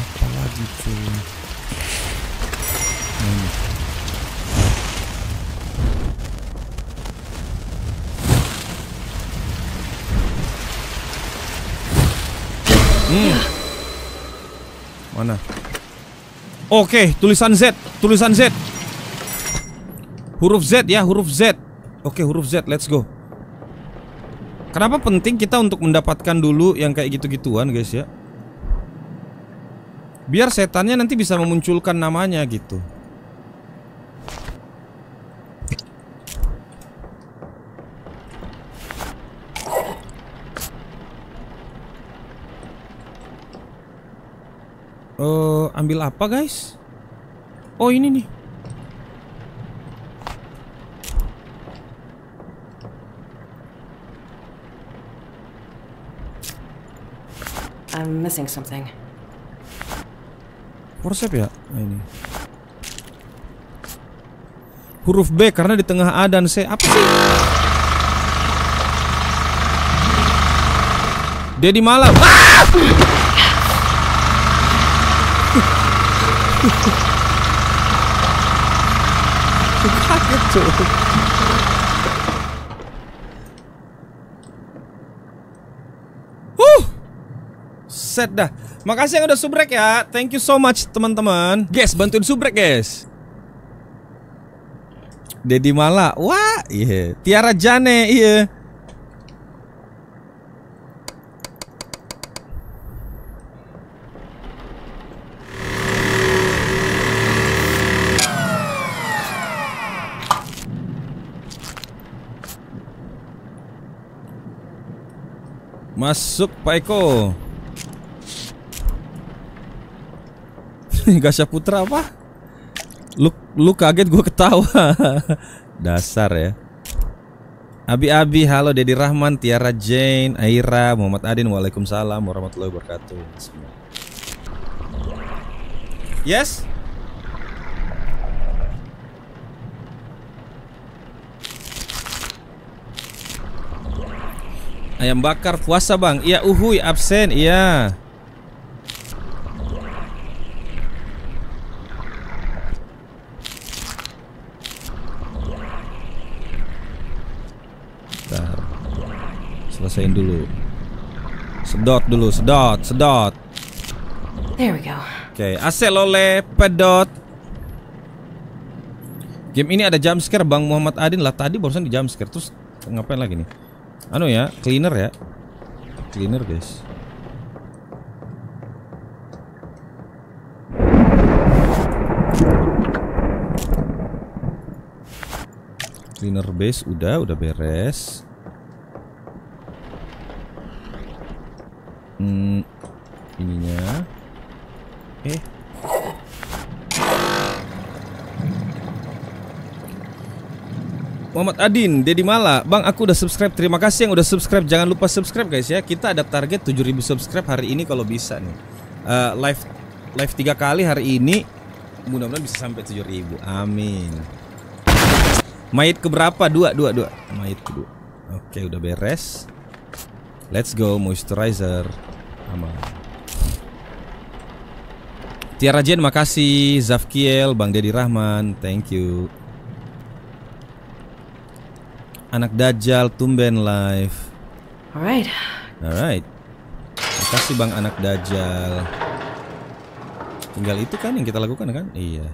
Apa lagi cuy? Nah, ini. Hmm. Mana? Oke, tulisan Z, tulisan Z. Huruf Z ya, huruf Z. Oke, huruf Z, let's go. Kenapa penting kita untuk mendapatkan dulu yang kayak gitu-gituan, guys ya? Biar setannya nanti bisa memunculkan namanya gitu. Eh, ambil apa, guys? Oh, ini nih.
I'm missing something.
Forcep ya? Nah, ini. Huruf B karena di tengah A dan C. Apa sih? Dedi malam. Ah! Kaget cuy. Huh. Set dah. Makasih yang udah subrek ya. Thank you so much teman-teman.
Guys, bantuin subrek, guys.
Dedi Mala. Wah, iya. Tiara Jane, iya. Masuk Pak Eko. Gasha Putra apa? Lu lu kaget gue ketawa. Dasar ya. Abi-abi, halo Dedi Rahman, Tiara Jane, Aira, Muhammad Adin, Waalaikumsalam warahmatullahi wabarakatuh. Yes? Ayam bakar puasa bang. Iya uhuy absen. Iya. Bentar. Selesaiin dulu. Sedot dulu Sedot Sedot.
There we go.
Oke AC lole Pedot. Game ini ada jumpscare Bang Muhammad Adin. Lah Tadi barusan di jumpscare Terus ngapain lagi nih Anu ya Cleaner ya. Cleaner guys. Cleaner base udah udah beres. Hmm Ininya. Eh Muhammad Adin, Dedi Mala, Bang aku udah subscribe. Terima kasih yang udah subscribe. Jangan lupa subscribe guys ya. Kita ada target 7000 subscribe hari ini kalau bisa nih. Eh, live live tiga kali hari ini. Mudah-mudahan bisa sampai 7000. Amin. Mayat keberapa? Dua, dua, dua. Mayat kedua. Oke, udah beres. Let's go moisturizer. Aman. Tiara Jen makasih Zafkiel Bang Dedi Rahman Thank you Anak Dajjal Tumben Live.
Alright.
Alright. Makasih Bang Anak Dajjal. Tinggal itu kan yang kita lakukan kan? Iya.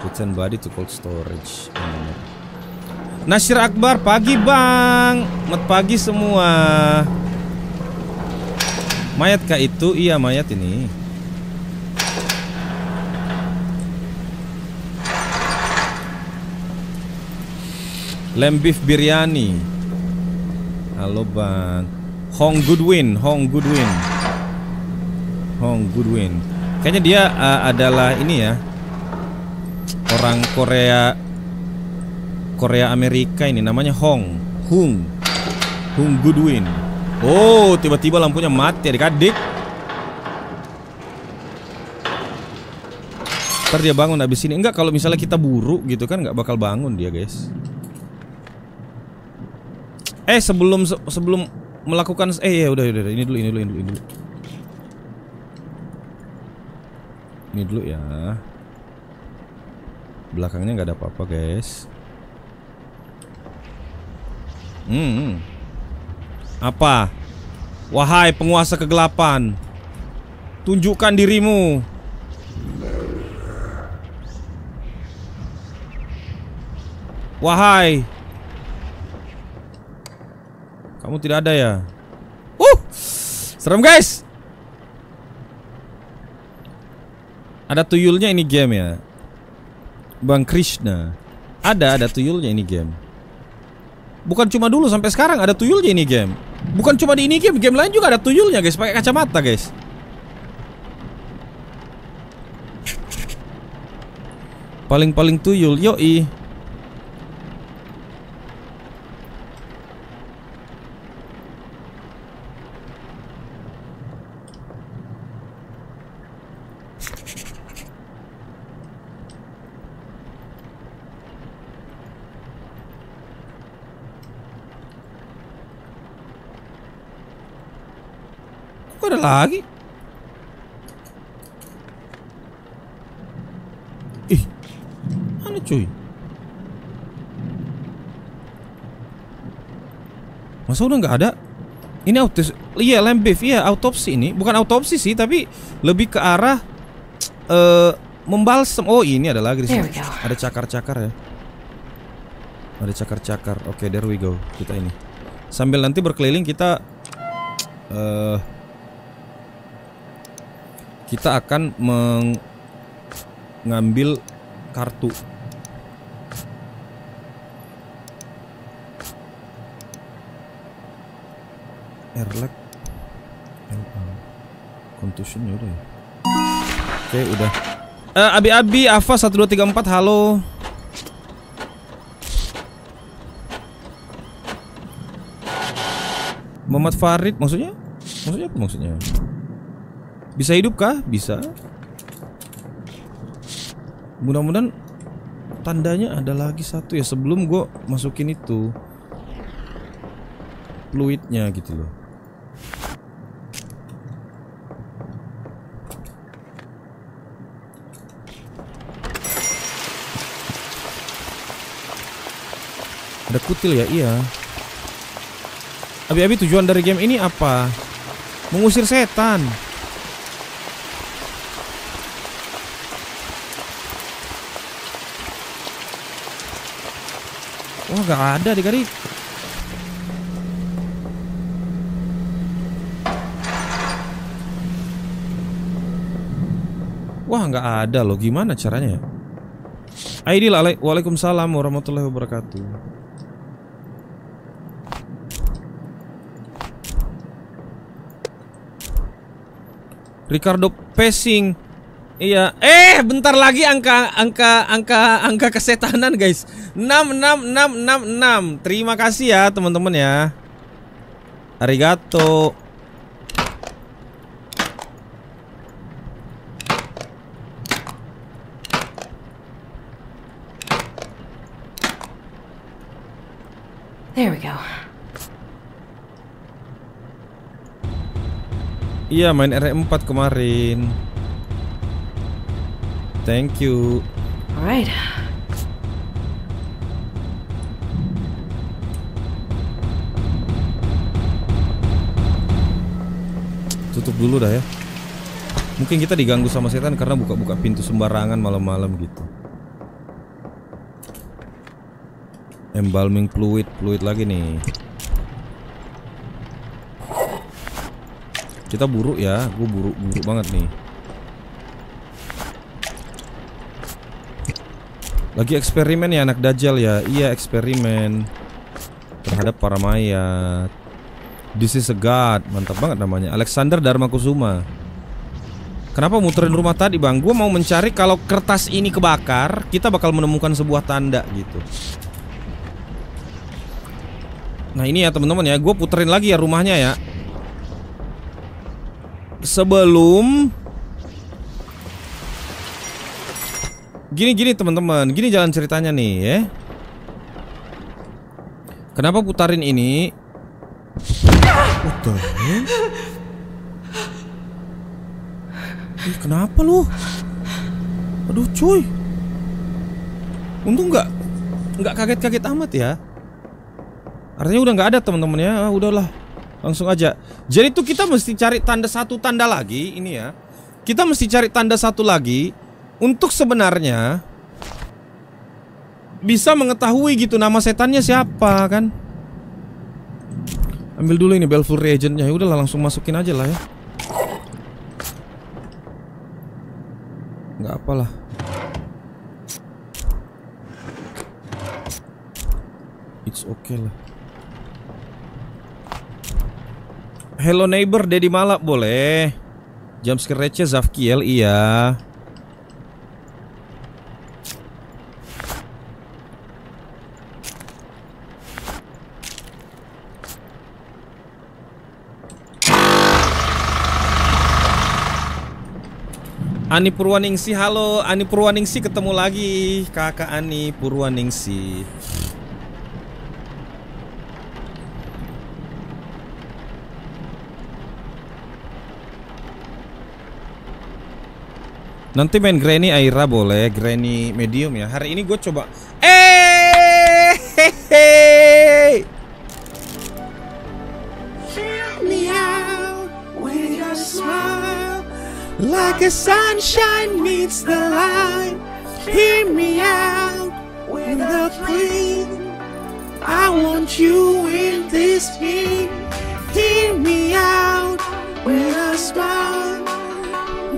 Return body to cold storage. Hmm. Nasir Akbar pagi bang. Selamat pagi semua. Mayat kah itu? Iya mayat ini Lamb beef biryani. Halo bang. Hong Goodwin, Hong Goodwin, Hong Goodwin. Kayaknya dia uh, adalah ini ya orang Korea Korea Amerika ini namanya Hong Hung Hung Goodwin. Oh tiba-tiba lampunya mati adik-adik. Ntar dia bangun abis ini Enggak kalau misalnya kita buru gitu kan nggak bakal bangun dia guys Eh sebelum se- sebelum melakukan eh ya udah udah ini dulu ini dulu ini dulu ini dulu. Ini dulu ya. Belakangnya nggak ada apa-apa guys. Hmm. Apa? Wahai penguasa kegelapan, tunjukkan dirimu. Wahai kamu tidak ada ya? Uh, serem guys. Ada tuyulnya ini game ya, Bang Krishna. Ada, ada tuyulnya ini game. Bukan cuma dulu sampai sekarang ada tuyulnya ini game. Bukan cuma di ini game, game lain juga ada tuyulnya guys, pakai kacamata guys. Paling-paling tuyul, yoi. Ada lagi? Ih, mana cuy? Masa udah nggak ada? Ini autopsi, iya lamb beef, iya autopsi ini, bukan autopsi sih, tapi lebih ke arah eh membalsem. Oh ini ada lagi. Ada cakar-cakar ya. Ada cakar-cakar. Oke, there we go. Kita ini. Sambil nanti berkeliling kita eh kita akan mengambil kartu. Erlek LA. Contusionnya udah ya. Oke, udah. Eh Abi-abi Ava 1234 halo. Muhammad Farid maksudnya? Maksudnya apa maksudnya? Bisa hidup kah? Bisa. Mudah-mudahan tandanya ada lagi satu ya sebelum gue masukin itu fluidnya gitu loh. Ada kutil ya? Iya. Abi-abi tujuan dari game ini apa? Mengusir setan. Wah gak ada adik-adik Wah nggak ada loh. Gimana caranya Aidil alaik- Waalaikumsalam warahmatullahi wabarakatuh. Ricardo Pesing Iya, eh bentar lagi angka angka angka angka kesetanan guys. 66666. Terima kasih ya teman-teman ya. Arigato.
There we go.
Iya main R4 kemarin. Thank you.
Alright.
Tutup dulu dah ya. Mungkin kita diganggu sama setan karena buka-buka pintu sembarangan malam-malam gitu. Embalming fluid, fluid lagi nih. Kita buruk ya, gue buruk buruk banget nih. Lagi eksperimen ya anak Dajjal ya, iya eksperimen terhadap para mayat. This is a god, mantap banget namanya. Alexander Dharma Kusuma. Kenapa muterin rumah tadi bang? Gue mau mencari kalau kertas ini kebakar, kita bakal menemukan sebuah tanda gitu. Nah ini ya teman-teman ya, gue puterin lagi ya rumahnya ya. Sebelum Gini-gini teman-teman, gini jalan ceritanya nih ya. Kenapa putarin ini? Hell? Ih, kenapa lu? Aduh cuy Untung nggak nggak kaget-kaget amat ya Artinya udah nggak ada teman-teman ya ah, Udahlah Langsung aja Jadi tuh kita mesti cari tanda satu tanda lagi Ini ya Kita mesti cari tanda satu lagi Untuk sebenarnya Bisa mengetahui gitu Nama setannya siapa kan? Ambil dulu ini Belfur Reagentnya. Ya udahlah langsung masukin aja lah ya. Nggak apalah. It's okay lah. Hello neighbor Dedi Malak boleh. Jam receh Zafkiel iya Ani Purwaningsi, halo. Ani Purwaningsi ketemu lagi. Kakak Ani Purwaningsi Nanti main Granny Aira boleh. Granny medium ya. Hari ini gue coba. Eh Like a sunshine meets the light. Hear me out with a plea. I want you in this beat Hear me out with a smile.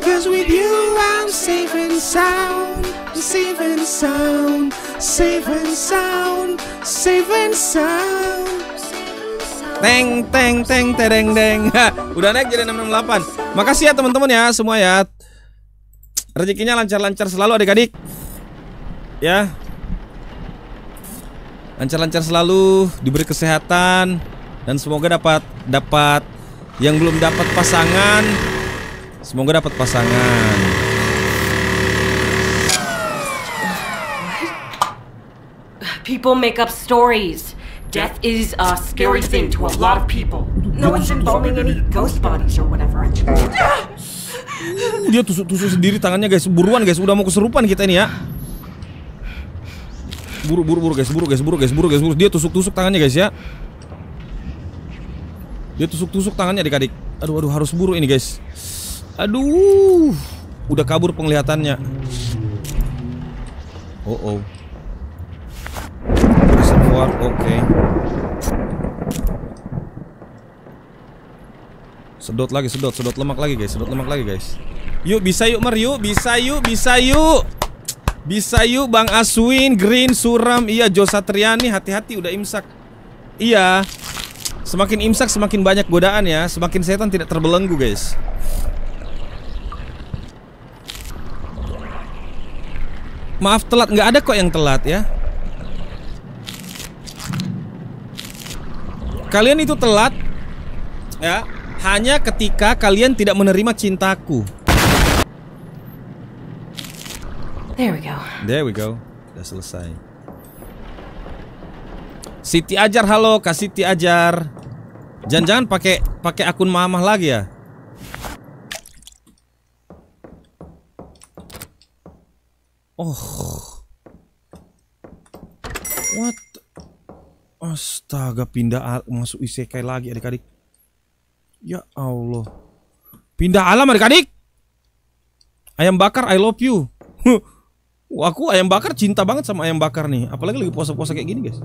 Cause with you I'm safe and sound. Safe and sound. Safe and sound. Safe and sound Teng teng teng tereng deng. Udah naik jadi 668. Makasih ya teman-teman ya semua ya. Rezekinya lancar-lancar selalu adik-adik. Ya. Lancar-lancar selalu, diberi kesehatan dan semoga dapat dapat yang belum dapat pasangan semoga dapat pasangan.
People make up stories. Death is a scary thing to a lot of people. No one's embalming any ghost bodies or whatever.
Dia tusuk-tusuk sendiri tangannya guys. Buruan guys, udah mau keserupan kita ini ya. Buru buru buru guys, buru guys, buru guys, buru guys, buru. Dia tusuk-tusuk tangannya guys ya. Dia tusuk-tusuk tangannya adik-adik. Aduh aduh harus buru ini guys. Aduh. Udah kabur penglihatannya. Oh oh. Reservoir oke. Sedot lagi, sedot, sedot lemak lagi guys, sedot lemak lagi guys. Yuk bisa yuk Mer, yuk bisa yuk, bisa yuk. Bisa yuk Bang Aswin, Green, Suram, iya Jo Satriani, hati-hati udah imsak. Iya. Semakin imsak semakin banyak godaan ya, semakin setan tidak terbelenggu guys. Maaf telat, nggak ada kok yang telat ya. Kalian itu telat ya hanya ketika kalian tidak menerima cintaku.
There we go.
There we go. Udah selesai. Siti Ajar halo, Kak Siti Ajar. Jangan-jangan pakai pakai akun mamah lagi ya? Oh. What? Astaga, pindah masuk isekai lagi adik-adik. Ya Allah. Pindah alam adik-adik. Ayam bakar I love you. Aku ayam bakar cinta banget sama ayam bakar nih. Apalagi lagi puasa-puasa kayak gini, guys.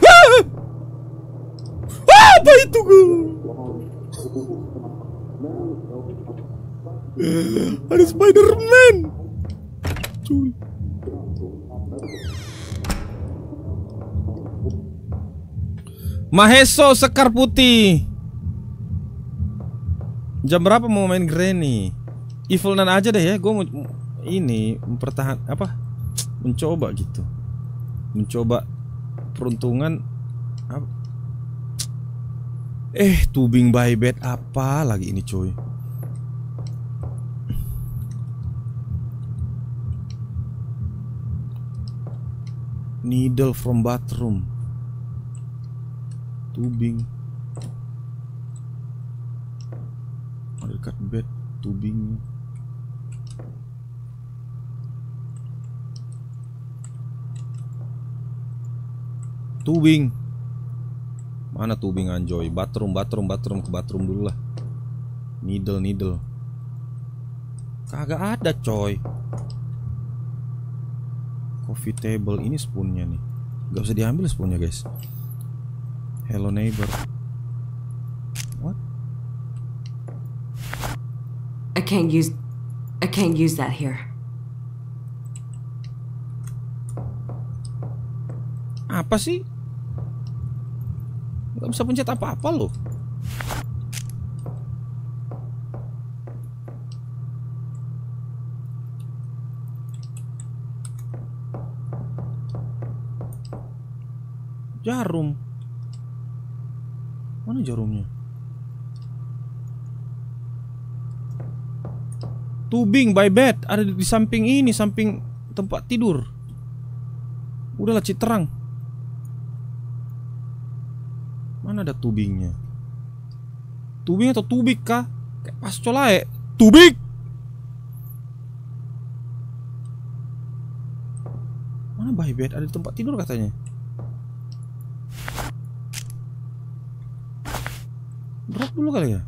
Ah! Ah, Apa itu? Ada Spider-Man. Cuy. Maheso Sekar Putih. Jam berapa mau main Granny? Evilnan aja deh ya, gue mau ini mempertahan apa? Mencoba gitu, mencoba peruntungan. Apa? Eh, tubing by bed apa lagi ini cuy? Needle from bathroom. Tubing. Ada dekat bed tubing. Tubing. Mana tubing anjoy? Bathroom, bathroom, bathroom ke bathroom dulu lah. Needle, needle. Kagak ada coy. Coffee table ini spoonnya nih. Gak usah diambil spoonnya guys. Hello neighbor. What?
I can't use. I can't use that here.
Apa sih? Gak bisa pencet apa-apa loh. Jarum. Mana jarumnya? Tubing by bed ada di samping ini, samping tempat tidur. Udahlah citerang. Mana ada tubingnya? Tubing atau tubik kah? Kayak pas colae. Tubik. Mana by bed ada di tempat tidur katanya? Dulu kali ya?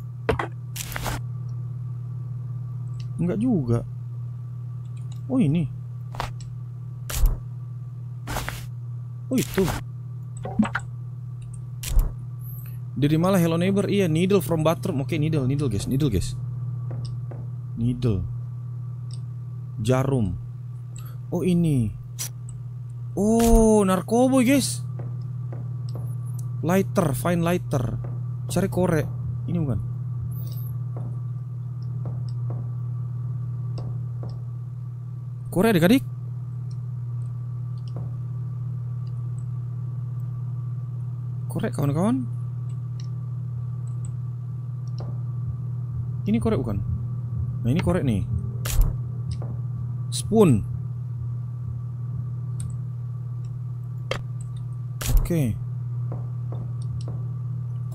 Enggak juga. Oh ini. Oh itu. Dari malah Hello Neighbor iya needle from bathroom. Oke needle needle guys needle guys. Needle. Jarum. Oh ini. Oh narkoboy guys. Lighter, fine lighter. Cari korek. Ini bukan. Korek adik-adik. Korek kawan-kawan. Ini korek bukan? Nah ini korek nih. Spoon. Oke.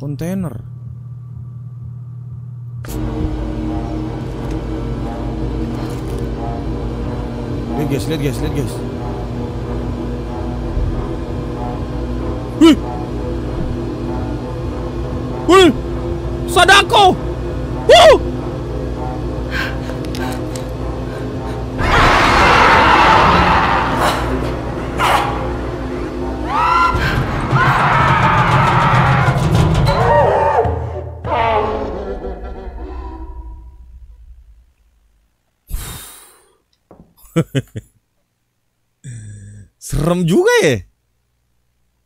Kontainer. Lihat guys, lihat guys, lihat guys. Wih! Wih! Sadako! Woo! Serem juga ya.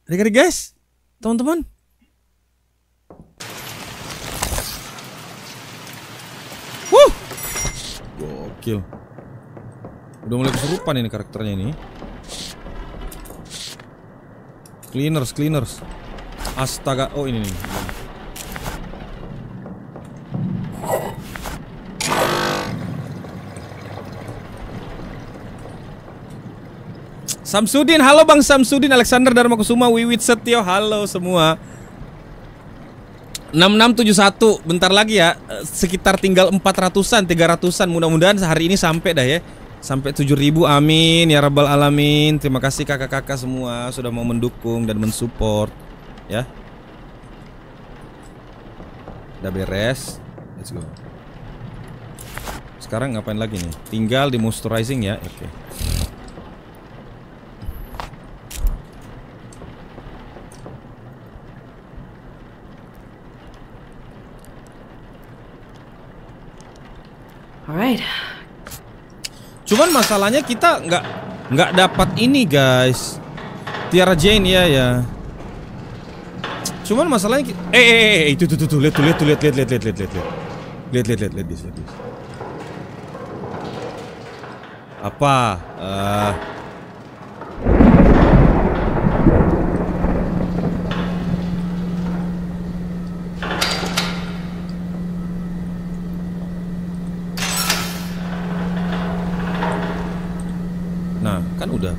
Adik-adik guys, teman-teman. Wuh. Gokil. Udah mulai kesurupan ini karakternya ini. Cleaners, cleaners. Astaga, oh ini nih. Samsudin, halo Bang Samsudin, Alexander Dharma Kusuma, Wiwit Setio, halo semua. 6671, bentar lagi ya, eh, sekitar tinggal 400-an, 300-an, mudah-mudahan hari ini sampai dah ya. Sampai 7000, amin ya rabbal alamin. Terima kasih kakak-kakak semua sudah mau mendukung dan mensupport ya. Udah beres. Let's go. Sekarang ngapain lagi nih? Tinggal di moisturizing ya. Oke.
Alright.
Cuman masalahnya kita nggak nggak dapat ini guys. Tiara Jane ya ya. Cuman masalahnya eh, eh, eh, eh, itu tuh tuh tuh lihat tuh lihat tuh lihat lihat lihat lihat lihat lihat lihat lihat lihat lihat lihat lihat. Apa? Eh, nah, kan udah.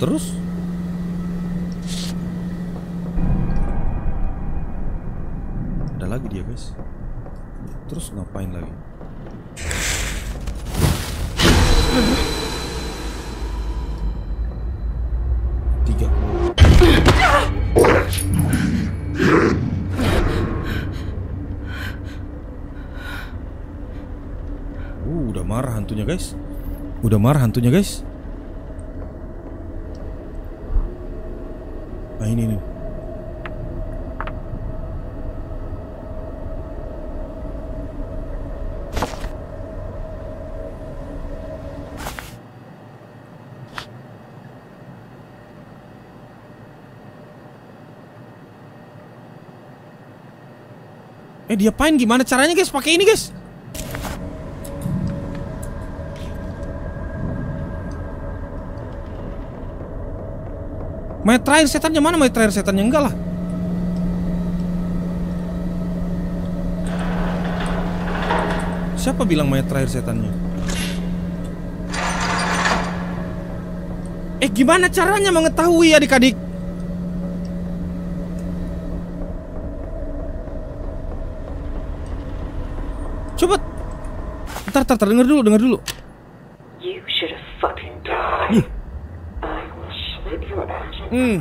Terus? Ada lagi dia guys. Terus ngapain lagi? Tiga. Uh, udah marah hantunya guys. Udah marah hantunya guys. Ini nih. Eh dia pain gimana caranya guys? Pakai ini guys. Mayat terakhir setannya mana mayat terakhir setannya enggak lah. Siapa bilang mayat terakhir setannya? Eh gimana caranya mengetahui adik-adik? Coba Ntar, ntar, ntar, denger dulu, denger dulu
You should have fucking died. I will slit your ass open,
Hmm,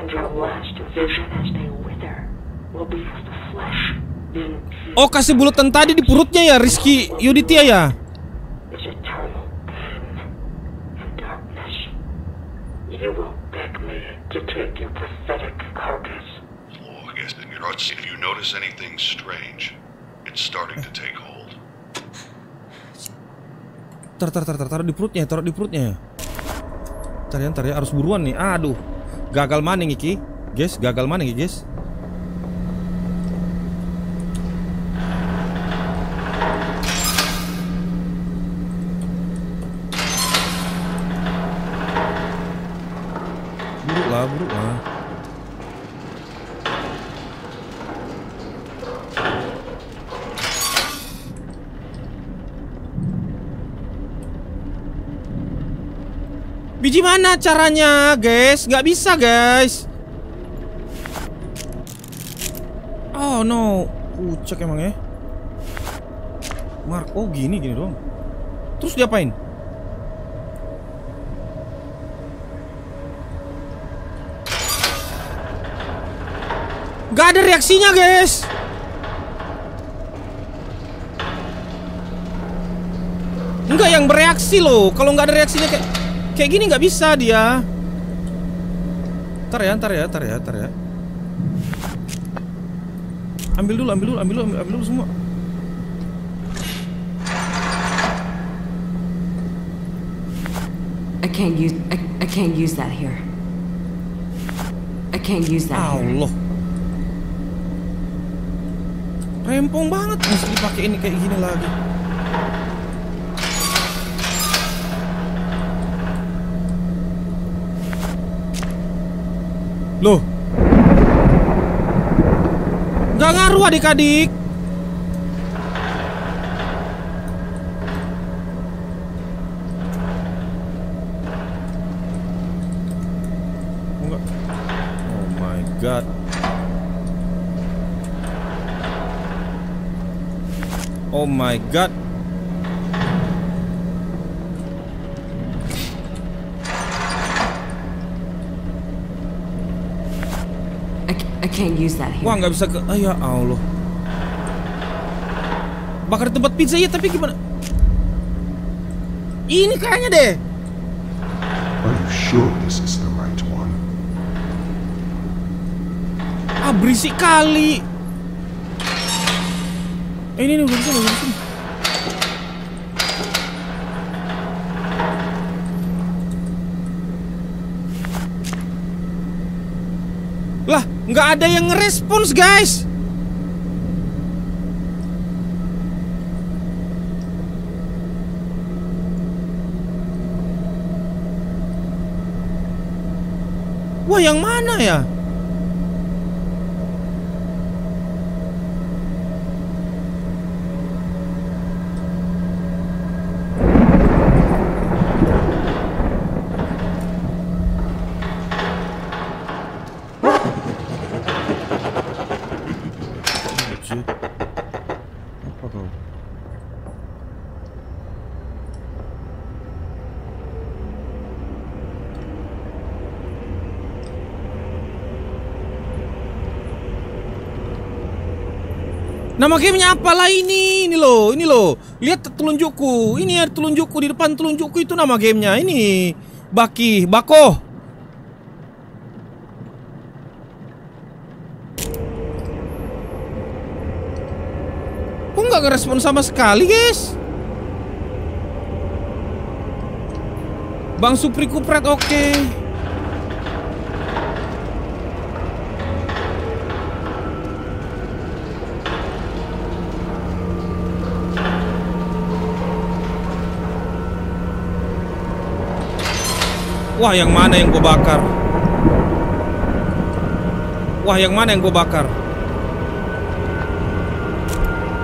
and your last vision as they wither will be of the flesh being fused
Oh kasih bulatan tadi di perutnya ya Rizky Yuditya ya
if you notice anything strange, it's starting to take hold.
Tar, tar, tar, tar, taruh di perutnya, taruh di perutnya. Ntar ya, ntar ya, harus buruan nih. Aduh, gagal maning iki, guys, gagal maning iki, guys. Buruk lah, buruk lah. Biji mana caranya, guys? Nggak bisa, guys. Oh no, ucek emang ya. Mark, oh gini gini doang. Terus diapain? Gak ada reaksinya, guys. Enggak yang bereaksi loh. Kalau nggak ada reaksinya kayak kayak gini nggak bisa dia. Ntar ya, ntar ya, ntar ya, ntar ya. Ambil dulu, ambil dulu, ambil dulu, ambil, ambil dulu semua.
I can't use I, I can't use that here. I can't use that here.
Allah. Rempong banget mesti dipakai ini kayak gini lagi. Loh. Gak ngaruh adik-adik. Oh my god. Oh my god.
I, can't use that here.
Wah nggak bisa ke. Ah, ya Allah. Bakar tempat pizza ya tapi gimana? Ini kayaknya deh.
Are you sure this is the right one?
Ah berisik kali. Eh, ini nih udah bisa, udah bisa. Lah, nggak ada yang ngerespons, guys. Wah, yang mana ya? Nama gamenya apalah ini? Ini loh, ini loh. Lihat telunjukku. Ini ada telunjukku di depan telunjukku itu nama gamenya. Ini Baki, Bako. Kok nggak ngerespon sama sekali, guys? Bang Supri Kupret oke. Wah, yang mana yang gue bakar? Wah, yang mana yang gue bakar?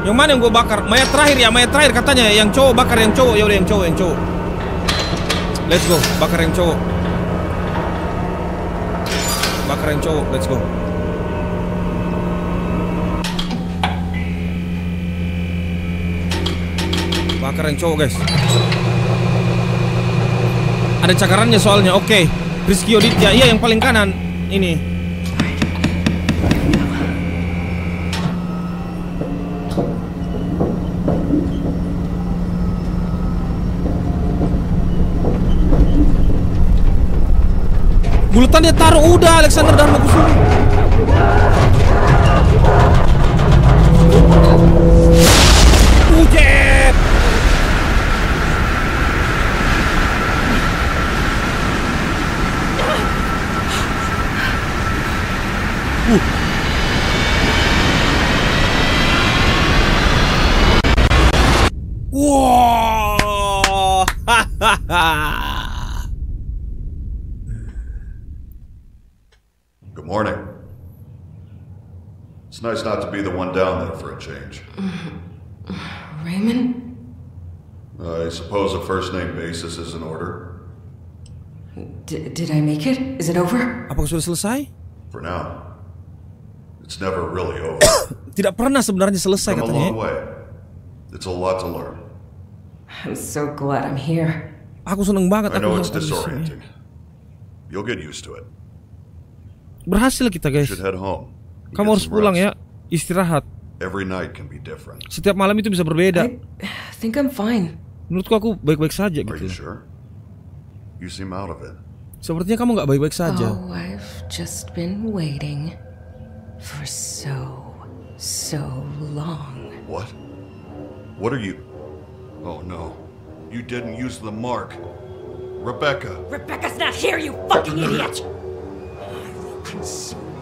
Yang mana yang gue bakar? Mayat terakhir ya, mayat terakhir katanya yang cowok bakar yang cowok. Ya udah yang cowok, yang cowok. Let's go, bakar yang cowok. Bakar yang cowok, let's go. Bakar yang cowok, guys. Ada cakarannya soalnya. Oke. Rizky Oditya, iya yang paling kanan. Ini. Bulatan dia taruh udah Alexander Dharma Kusuma.
For a change.
Raymond?
I suppose a first name basis is in order.
D- did I make it? Is it over?
Apakah sudah selesai?
For now. It's never really over.
Tidak pernah sebenarnya selesai
Come a
katanya.
long way. It's a lot to learn.
I'm so glad I'm here.
Aku seneng banget
I
aku
know it's disorienting. You'll get used to it.
Berhasil kita guys. Kamu harus pulang
rest.
ya. Istirahat.
Every night can be different.
Setiap malam itu bisa berbeda.
I think I'm fine.
Menurutku aku baik-baik saja
Are you
gitu.
sure? You seem out of it.
Sepertinya kamu nggak baik-baik saja.
Oh, I've just been waiting for so, so long.
What? What are you? Oh no. You didn't use the mark. Rebecca.
Rebecca's not here, you fucking idiot!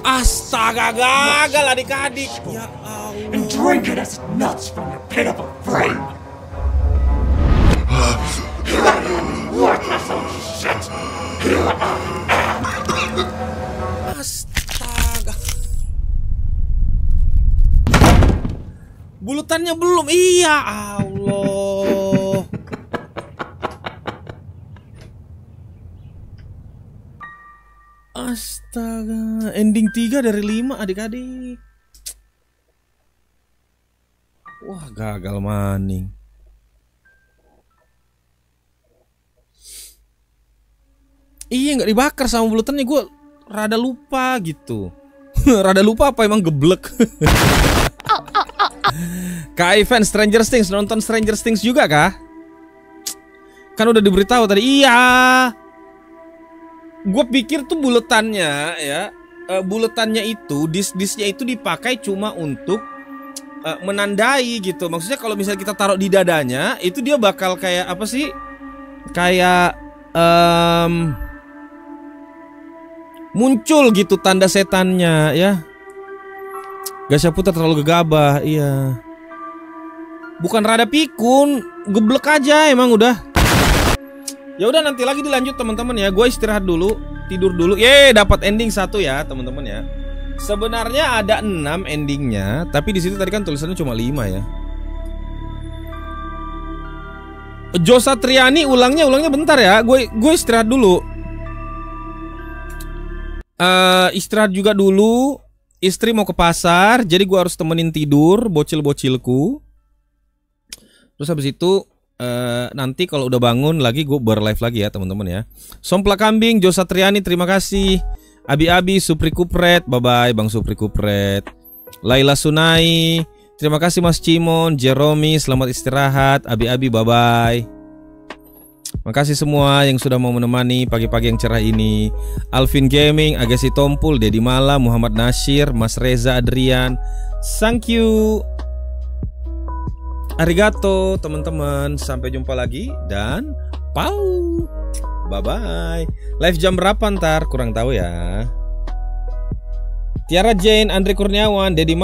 Astaga gagal adik-adik. Ya Allah.
drinking his nuts from your pitiful frame. Worthless old shit.
Astaga. Bulutannya belum. Iya, Allah. Astaga, ending 3 dari 5 adik-adik. Wah, gagal maning. Iya nggak dibakar sama bulutannya gue rada lupa gitu. rada lupa apa emang geblek. Kak Ivan Stranger Things nonton Stranger Things juga kah? Kan udah diberitahu tadi. Iya. Gue pikir tuh buletannya ya, eh, buletannya itu dis-disnya itu dipakai cuma untuk eh, menandai gitu. Maksudnya kalau misalnya kita taruh di dadanya, itu dia bakal kayak apa sih? Kayak em, muncul gitu tanda setannya ya. Gasya Putra terlalu gegabah, iya. Bukan rada pikun, geblek aja emang udah. Ya udah nanti lagi dilanjut teman-teman ya. Gue istirahat dulu, tidur dulu. Ye, dapat ending satu ya teman-teman ya. Sebenarnya ada 6 endingnya, tapi di situ tadi kan tulisannya cuma 5 ya. Josa Triani ulangnya ulangnya bentar ya. Gue gue istirahat dulu. Eh istirahat juga dulu. Istri mau ke pasar, jadi gua harus temenin tidur bocil-bocilku. Terus habis itu eh, nanti kalau udah bangun lagi gue ber live lagi ya teman-teman ya. Sompla kambing, Josa Triani terima kasih. Abi-abi, Supri Kupret, bye bye Bang Supri Kupret. Laila Sunai, terima kasih Mas Cimon, Jeromi, selamat istirahat. Abi-abi, bye bye. Makasih semua yang sudah mau menemani pagi-pagi yang cerah ini. Alvin Gaming, Agassi Tompul, Dedi Mala, Muhammad Nasir, Mas Reza Adrian. Thank you. Arigato teman-teman. Sampai jumpa lagi dan pau. Bye bye. Live jam berapa ntar? Kurang tahu ya. Tiara Jane, Andre Kurniawan, Dedi